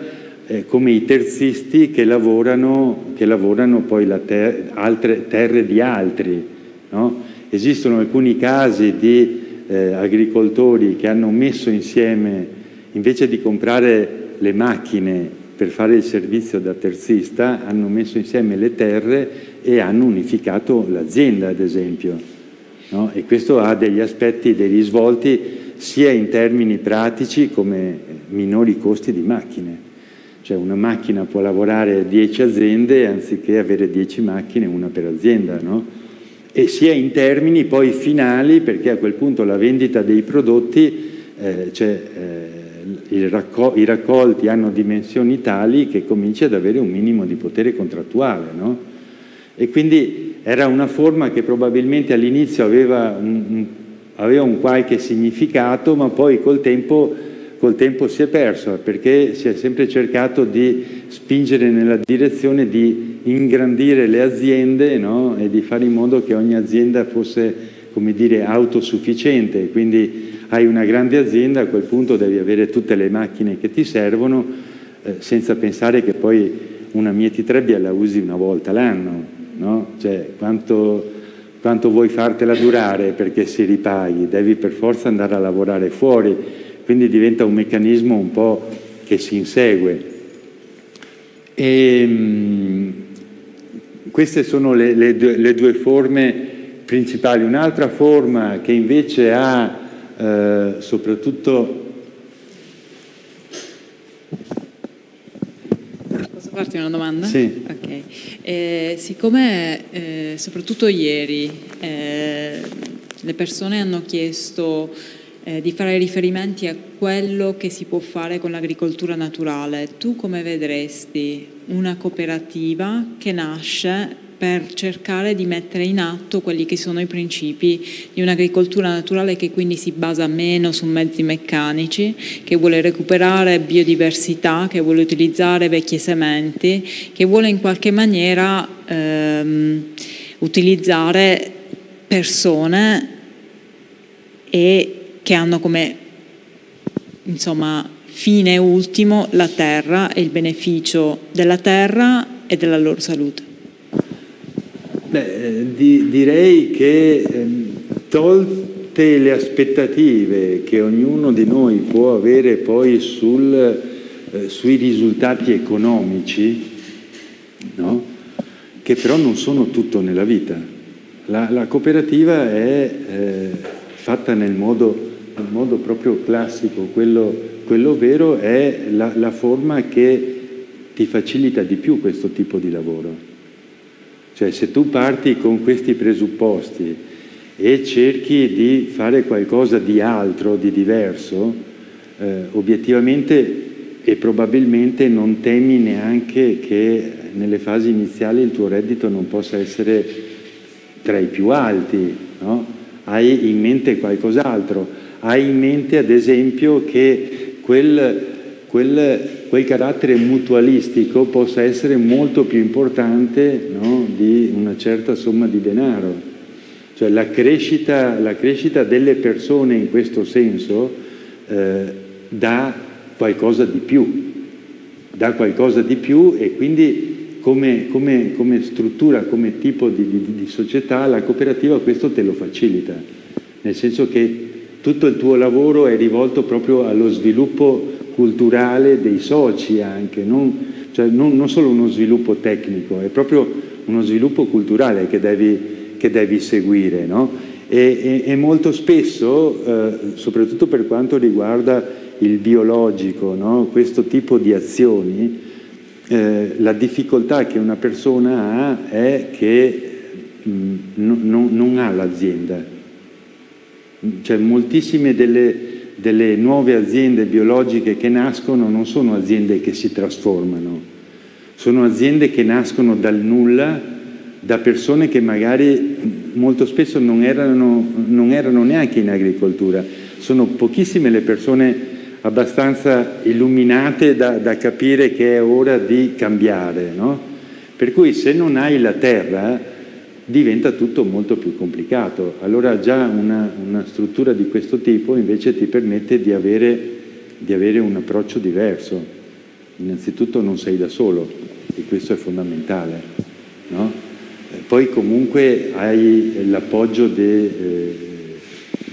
eh, come i terzisti che lavorano, che lavorano poi ter altre terre di altri. No? Esistono alcuni casi di eh, agricoltori che hanno messo insieme, invece di comprare le macchine per fare il servizio da terzista, hanno messo insieme le terre e hanno unificato l'azienda, ad esempio. No? E questo ha degli aspetti, dei risvolti sia in termini pratici come minori costi di macchine. Cioè una macchina può lavorare 10 aziende anziché avere 10 macchine, una per azienda, no? E sia in termini poi finali perché a quel punto la vendita dei prodotti, eh, cioè, eh, raccol i raccolti hanno dimensioni tali che comincia ad avere un minimo di potere contrattuale. No? E quindi era una forma che probabilmente all'inizio aveva aveva un qualche significato, ma poi col tempo col tempo si è perso perché si è sempre cercato di spingere nella direzione di ingrandire le aziende no? e di fare in modo che ogni azienda fosse come dire autosufficiente quindi hai una grande azienda a quel punto devi avere tutte le macchine che ti servono eh, senza pensare che poi una mietitrebbia la usi una volta l'anno no? cioè quanto, quanto vuoi fartela durare perché si ripaghi devi per forza andare a lavorare fuori quindi diventa un meccanismo un po' che si insegue. E, ehm, queste sono le, le, due, le, due, forme principali. Un'altra forma che invece ha eh, soprattutto... Posso farti una domanda? Sì. Okay. Eh, siccome eh, soprattutto ieri eh, le persone hanno chiesto eh, di fare riferimenti a quello che si può fare con l'agricoltura naturale. Tu come vedresti una cooperativa che nasce per cercare di mettere in atto quelli che sono i principi di un'agricoltura naturale che quindi si basa meno su mezzi meccanici, che vuole recuperare biodiversità, che vuole utilizzare vecchie sementi, che vuole in qualche maniera ehm, utilizzare persone e che hanno come insomma, fine ultimo la terra e il beneficio della terra e della loro salute. Beh, eh, di, direi che eh, tolte le aspettative che ognuno di noi può avere poi sul, eh, sui risultati economici, no? che però non sono tutto nella vita. La, la cooperativa è eh, fatta nel modo, nel modo, proprio classico, quello, quello vero è la, la forma che ti facilita di più questo tipo di lavoro. Cioè se tu parti con questi presupposti e cerchi di fare qualcosa di altro, di diverso, eh, obiettivamente e probabilmente non temi neanche che nelle fasi iniziali il tuo reddito non possa essere tra i più alti, no? hai in mente qualcos'altro, hai in mente ad esempio che quel, quel quel carattere mutualistico possa essere molto più importante no, di una certa somma di denaro. Cioè la crescita, la crescita delle persone in questo senso eh, dà qualcosa di più, dà qualcosa di più e quindi come, come, come struttura, come tipo di, di, di società la cooperativa questo te lo facilita, nel senso che tutto il tuo lavoro è rivolto proprio allo sviluppo culturale dei soci anche, non, cioè non, non, solo uno sviluppo tecnico, è proprio uno sviluppo culturale che devi, che devi seguire. No? E, e, e, molto spesso, eh, soprattutto per quanto riguarda il biologico, no? questo tipo di azioni, eh, la difficoltà che una persona ha è che mh, non, non ha l'azienda. Cioè moltissime delle, delle nuove aziende biologiche che nascono non sono aziende che si trasformano, sono aziende che nascono dal nulla, da persone che magari molto spesso non erano, non erano neanche in agricoltura. Sono pochissime le persone abbastanza illuminate da, da capire che è ora di cambiare. No? Per cui se non hai la terra diventa tutto molto più complicato. Allora già una, una struttura di questo tipo invece ti permette di avere, di avere un approccio diverso. Innanzitutto non sei da solo e questo è fondamentale. No? Poi comunque hai l'appoggio de, eh,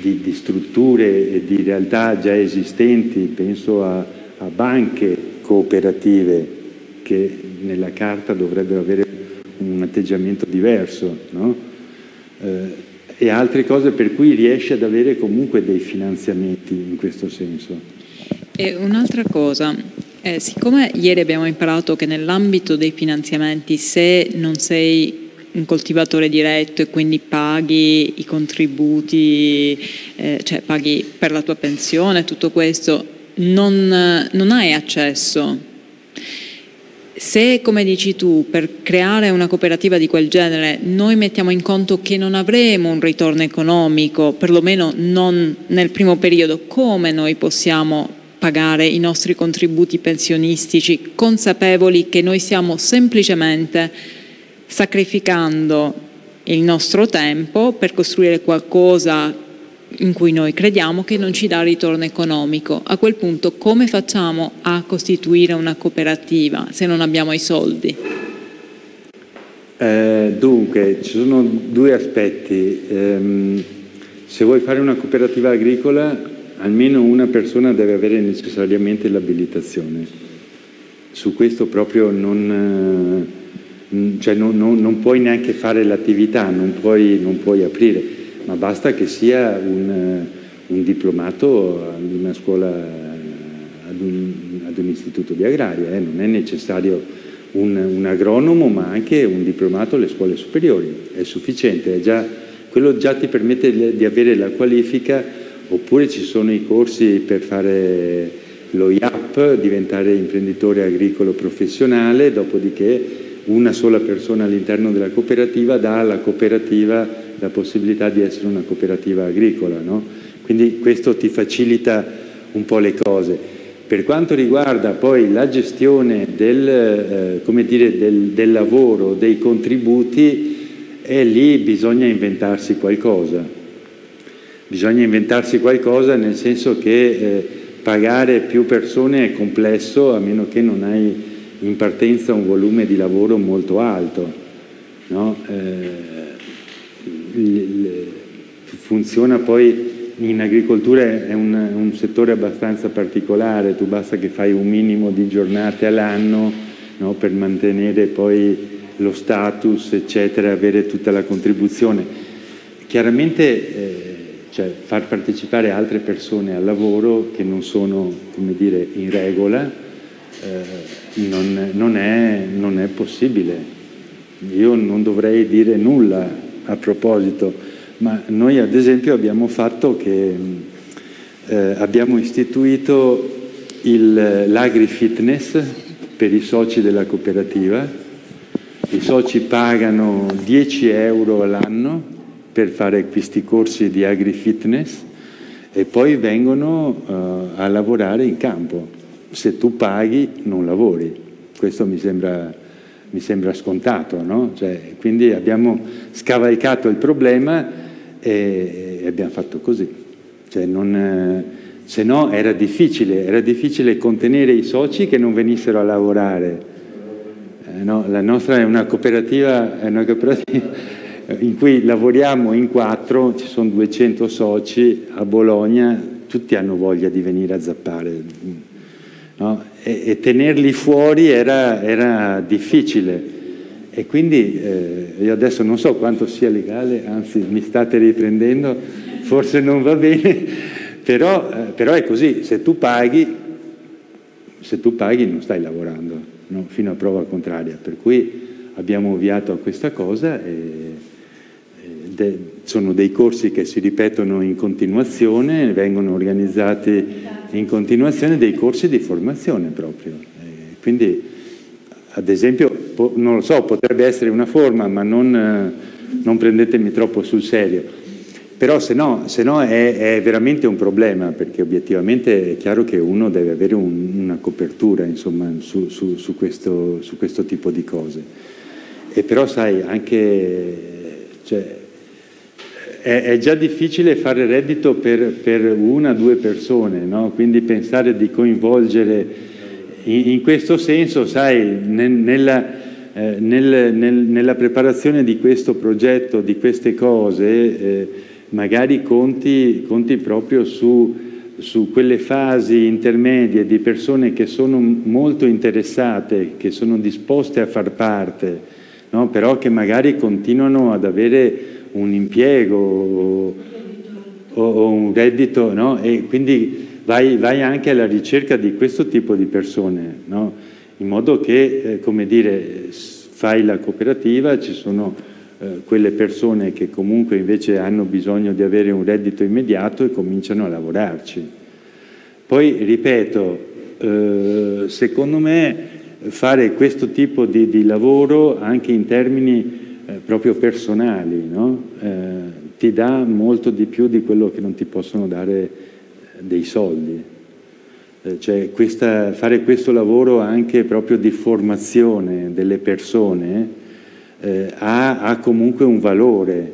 di, di, strutture e di realtà già esistenti, penso a, a banche cooperative che nella carta dovrebbero avere un atteggiamento diverso, no? eh, e altre cose per cui riesce ad avere comunque dei finanziamenti in questo senso. E un'altra cosa, eh, siccome ieri abbiamo imparato che nell'ambito dei finanziamenti se non sei un coltivatore diretto e quindi paghi i contributi, eh, cioè paghi per la tua pensione, tutto questo, non, non hai accesso se, come dici tu, per creare una cooperativa di quel genere noi mettiamo in conto che non avremo un ritorno economico, perlomeno non nel primo periodo, come noi possiamo pagare i nostri contributi pensionistici consapevoli che noi stiamo semplicemente sacrificando il nostro tempo per costruire qualcosa in cui noi crediamo che non ci dà ritorno economico. A quel punto come facciamo a costituire una cooperativa se non abbiamo i soldi? Eh, dunque, ci sono due aspetti. Eh, se vuoi fare una cooperativa agricola, almeno una persona deve avere necessariamente l'abilitazione. Su questo proprio non, eh, cioè non, non, non puoi neanche fare l'attività, non puoi, non puoi aprire ma basta che sia un, eh, un diplomato di una scuola, ad un, ad un istituto di agraria, eh? non è necessario un, un, agronomo ma anche un diplomato alle scuole superiori, è sufficiente, è già, quello già ti permette di avere la qualifica oppure ci sono i corsi per fare lo IAP, diventare imprenditore agricolo professionale, dopodiché una sola persona all'interno della cooperativa dà alla cooperativa la possibilità di essere una cooperativa agricola. No? Quindi questo ti facilita un po' le cose. Per quanto riguarda poi la gestione del, eh, dire, del, del lavoro, dei contributi, e lì bisogna inventarsi qualcosa. Bisogna inventarsi qualcosa nel senso che eh, pagare più persone è complesso a meno che non hai in partenza un volume di lavoro molto alto. No? Eh, funziona poi in agricoltura è un, un, settore abbastanza particolare, tu basta che fai un minimo di giornate all'anno no? per mantenere poi lo status, eccetera, avere tutta la contribuzione. Chiaramente eh, cioè, far partecipare altre persone al lavoro che non sono, dire, in regola eh, non, non, è, non è possibile. Io non dovrei dire nulla a proposito, ma noi ad esempio abbiamo fatto che eh, abbiamo istituito l'agri-fitness per i soci della cooperativa i soci pagano 10 euro all'anno per fare questi corsi di agri-fitness e poi vengono uh, a lavorare in campo. Se tu paghi non lavori, questo mi sembra, mi sembra scontato. No? Cioè, quindi abbiamo scavalcato il problema e, abbiamo fatto così. Cioè, non, eh, se no era difficile, era difficile contenere i soci che non venissero a lavorare eh, no, la nostra è una è una cooperativa in cui lavoriamo in quattro, ci sono 200 soci a Bologna, tutti hanno voglia di venire a zappare. No? E, e, tenerli fuori era, era difficile. E quindi eh, io adesso non so quanto sia legale, anzi mi state riprendendo, forse non va bene, però, eh, però è così, se tu paghi, se tu paghi non stai lavorando no? fino a prova contraria. Per cui abbiamo ovviato a questa cosa e, de, sono dei corsi che si ripetono in continuazione, vengono organizzati in continuazione dei corsi di formazione proprio. E quindi ad esempio, non lo so, potrebbe essere una forma, ma non, non prendetemi troppo sul serio però se no, se no è, è, veramente un problema, perché obiettivamente è chiaro che uno deve avere un, una copertura insomma, su, su, su, questo, su, questo, tipo di cose. E però sai, anche cioè, è, è, già difficile fare reddito per, per una o due persone, no? quindi pensare di coinvolgere in, in questo senso, sai, nel, nella, eh, nel, nel, nella preparazione di questo progetto, di queste cose, eh, magari conti, conti proprio su, su, quelle fasi intermedie di persone che sono molto interessate, che sono disposte a far parte, no? però che magari continuano ad avere un impiego o, o un reddito, no? e quindi vai, vai, anche alla ricerca di questo tipo di persone, no? in modo che, eh, come dire, fai la cooperativa, ci sono eh, quelle persone che comunque invece hanno bisogno di avere un reddito immediato e cominciano a lavorarci. Poi, ripeto, eh, secondo me fare questo tipo di, di lavoro anche in termini eh, proprio personali no? Eh, ti dà molto di più di quello che non ti possono dare eh, dei soldi. Cioè questa, fare questo lavoro anche proprio di formazione delle persone eh, ha, ha, comunque un valore,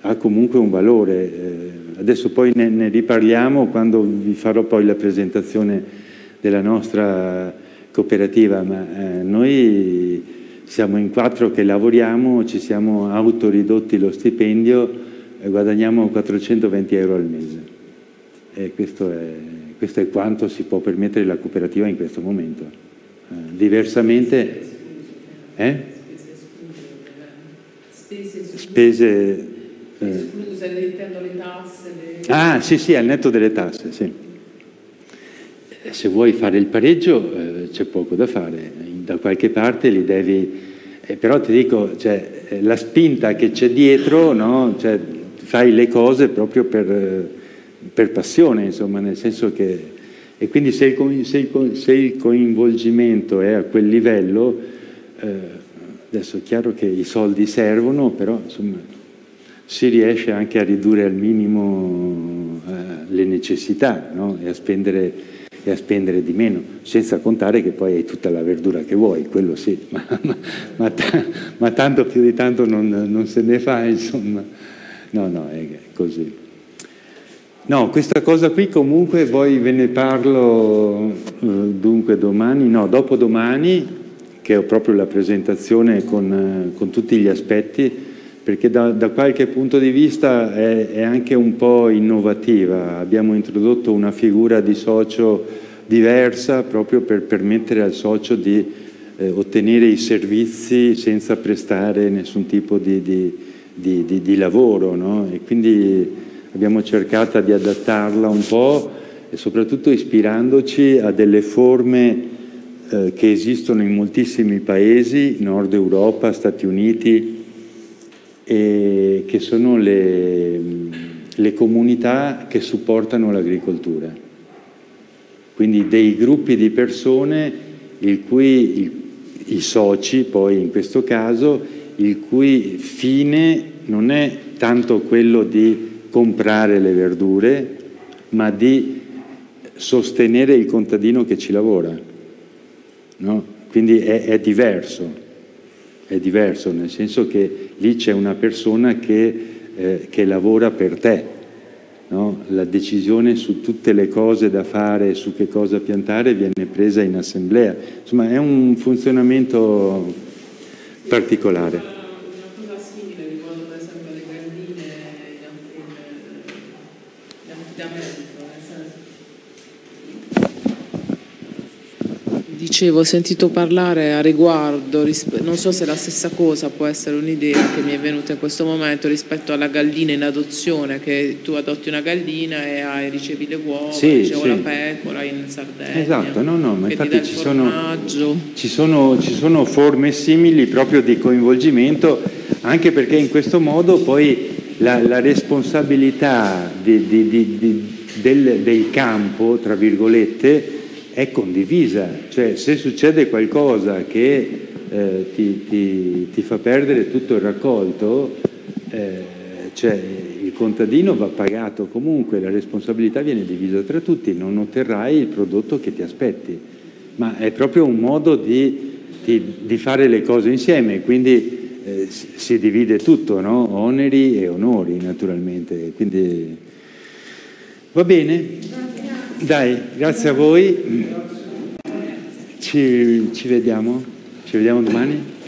ha comunque un valore. Eh, adesso poi ne, ne, riparliamo quando vi farò poi la presentazione della nostra cooperativa, ma eh, noi siamo in quattro che lavoriamo, ci siamo autoridotti lo stipendio e guadagniamo 420 euro al mese. E questo è, questo è quanto si può permettere la cooperativa in questo momento. Eh, diversamente... Eh? spese... Eh. Ah, sì, sì, al netto delle tasse, sì. Eh, se vuoi fare il pareggio eh, c'è poco da fare, da qualche parte li devi... Eh, però ti dico, cioè, eh, la spinta che c'è dietro, no? cioè, fai le cose proprio per, per, passione, insomma, nel senso che... E quindi se il, se il, se il coinvolgimento è a quel livello... Eh, Adesso è chiaro che i soldi servono, però insomma, si riesce anche a ridurre al minimo eh, le necessità no? e, a spendere, e, a spendere, di meno, senza contare che poi hai tutta la verdura che vuoi, quello sì, ma, ma, ma, ma tanto più di tanto non, non, se ne fa, insomma. No, no, è così. No, questa cosa qui comunque poi ve ne parlo eh, dunque domani, no, dopodomani, che ho proprio la presentazione con, eh, con tutti gli aspetti, perché da, da qualche punto di vista è, è, anche un po' innovativa. Abbiamo introdotto una figura di socio diversa proprio per permettere al socio di eh, ottenere i servizi senza prestare nessun tipo di, di, di, di lavoro. No? E quindi abbiamo cercato di adattarla un po' e soprattutto ispirandoci a delle forme eh, che esistono in moltissimi paesi, Nord Europa, Stati Uniti, e che sono le, le comunità che supportano l'agricoltura. Quindi dei gruppi di persone il cui, il, i soci, poi in questo caso, il cui fine non è tanto quello di comprare le verdure, ma di sostenere il contadino che ci lavora. No? Quindi è, è diverso è diverso, nel senso che lì c'è una persona che, eh, che lavora per te, no? la decisione su tutte le cose da fare, su che cosa piantare, viene presa in assemblea. Insomma, è un funzionamento particolare. Dicevo, ho sentito parlare a riguardo, non so se la stessa cosa può essere un'idea che mi è venuta in questo momento rispetto alla gallina in adozione, che tu adotti una gallina e hai, ricevi le uova, sì, ricevo sì. la pecora in Sardegna. Esatto, no, no, ma infatti ci sono, ci, sono, ci sono forme simili proprio di coinvolgimento, anche perché in questo modo poi la, la responsabilità di, di, di, del, del campo, tra virgolette, è condivisa, cioè se succede qualcosa che eh, ti, ti, ti, fa perdere tutto il raccolto, eh, cioè il contadino va pagato comunque, la responsabilità viene divisa tra tutti, non otterrai il prodotto che ti aspetti, ma è proprio un modo di, di, di fare le cose insieme, quindi eh, si divide tutto, no? oneri e onori naturalmente. Quindi, va bene? Dai, grazie a voi. Ci, ci vediamo. Ci vediamo domani.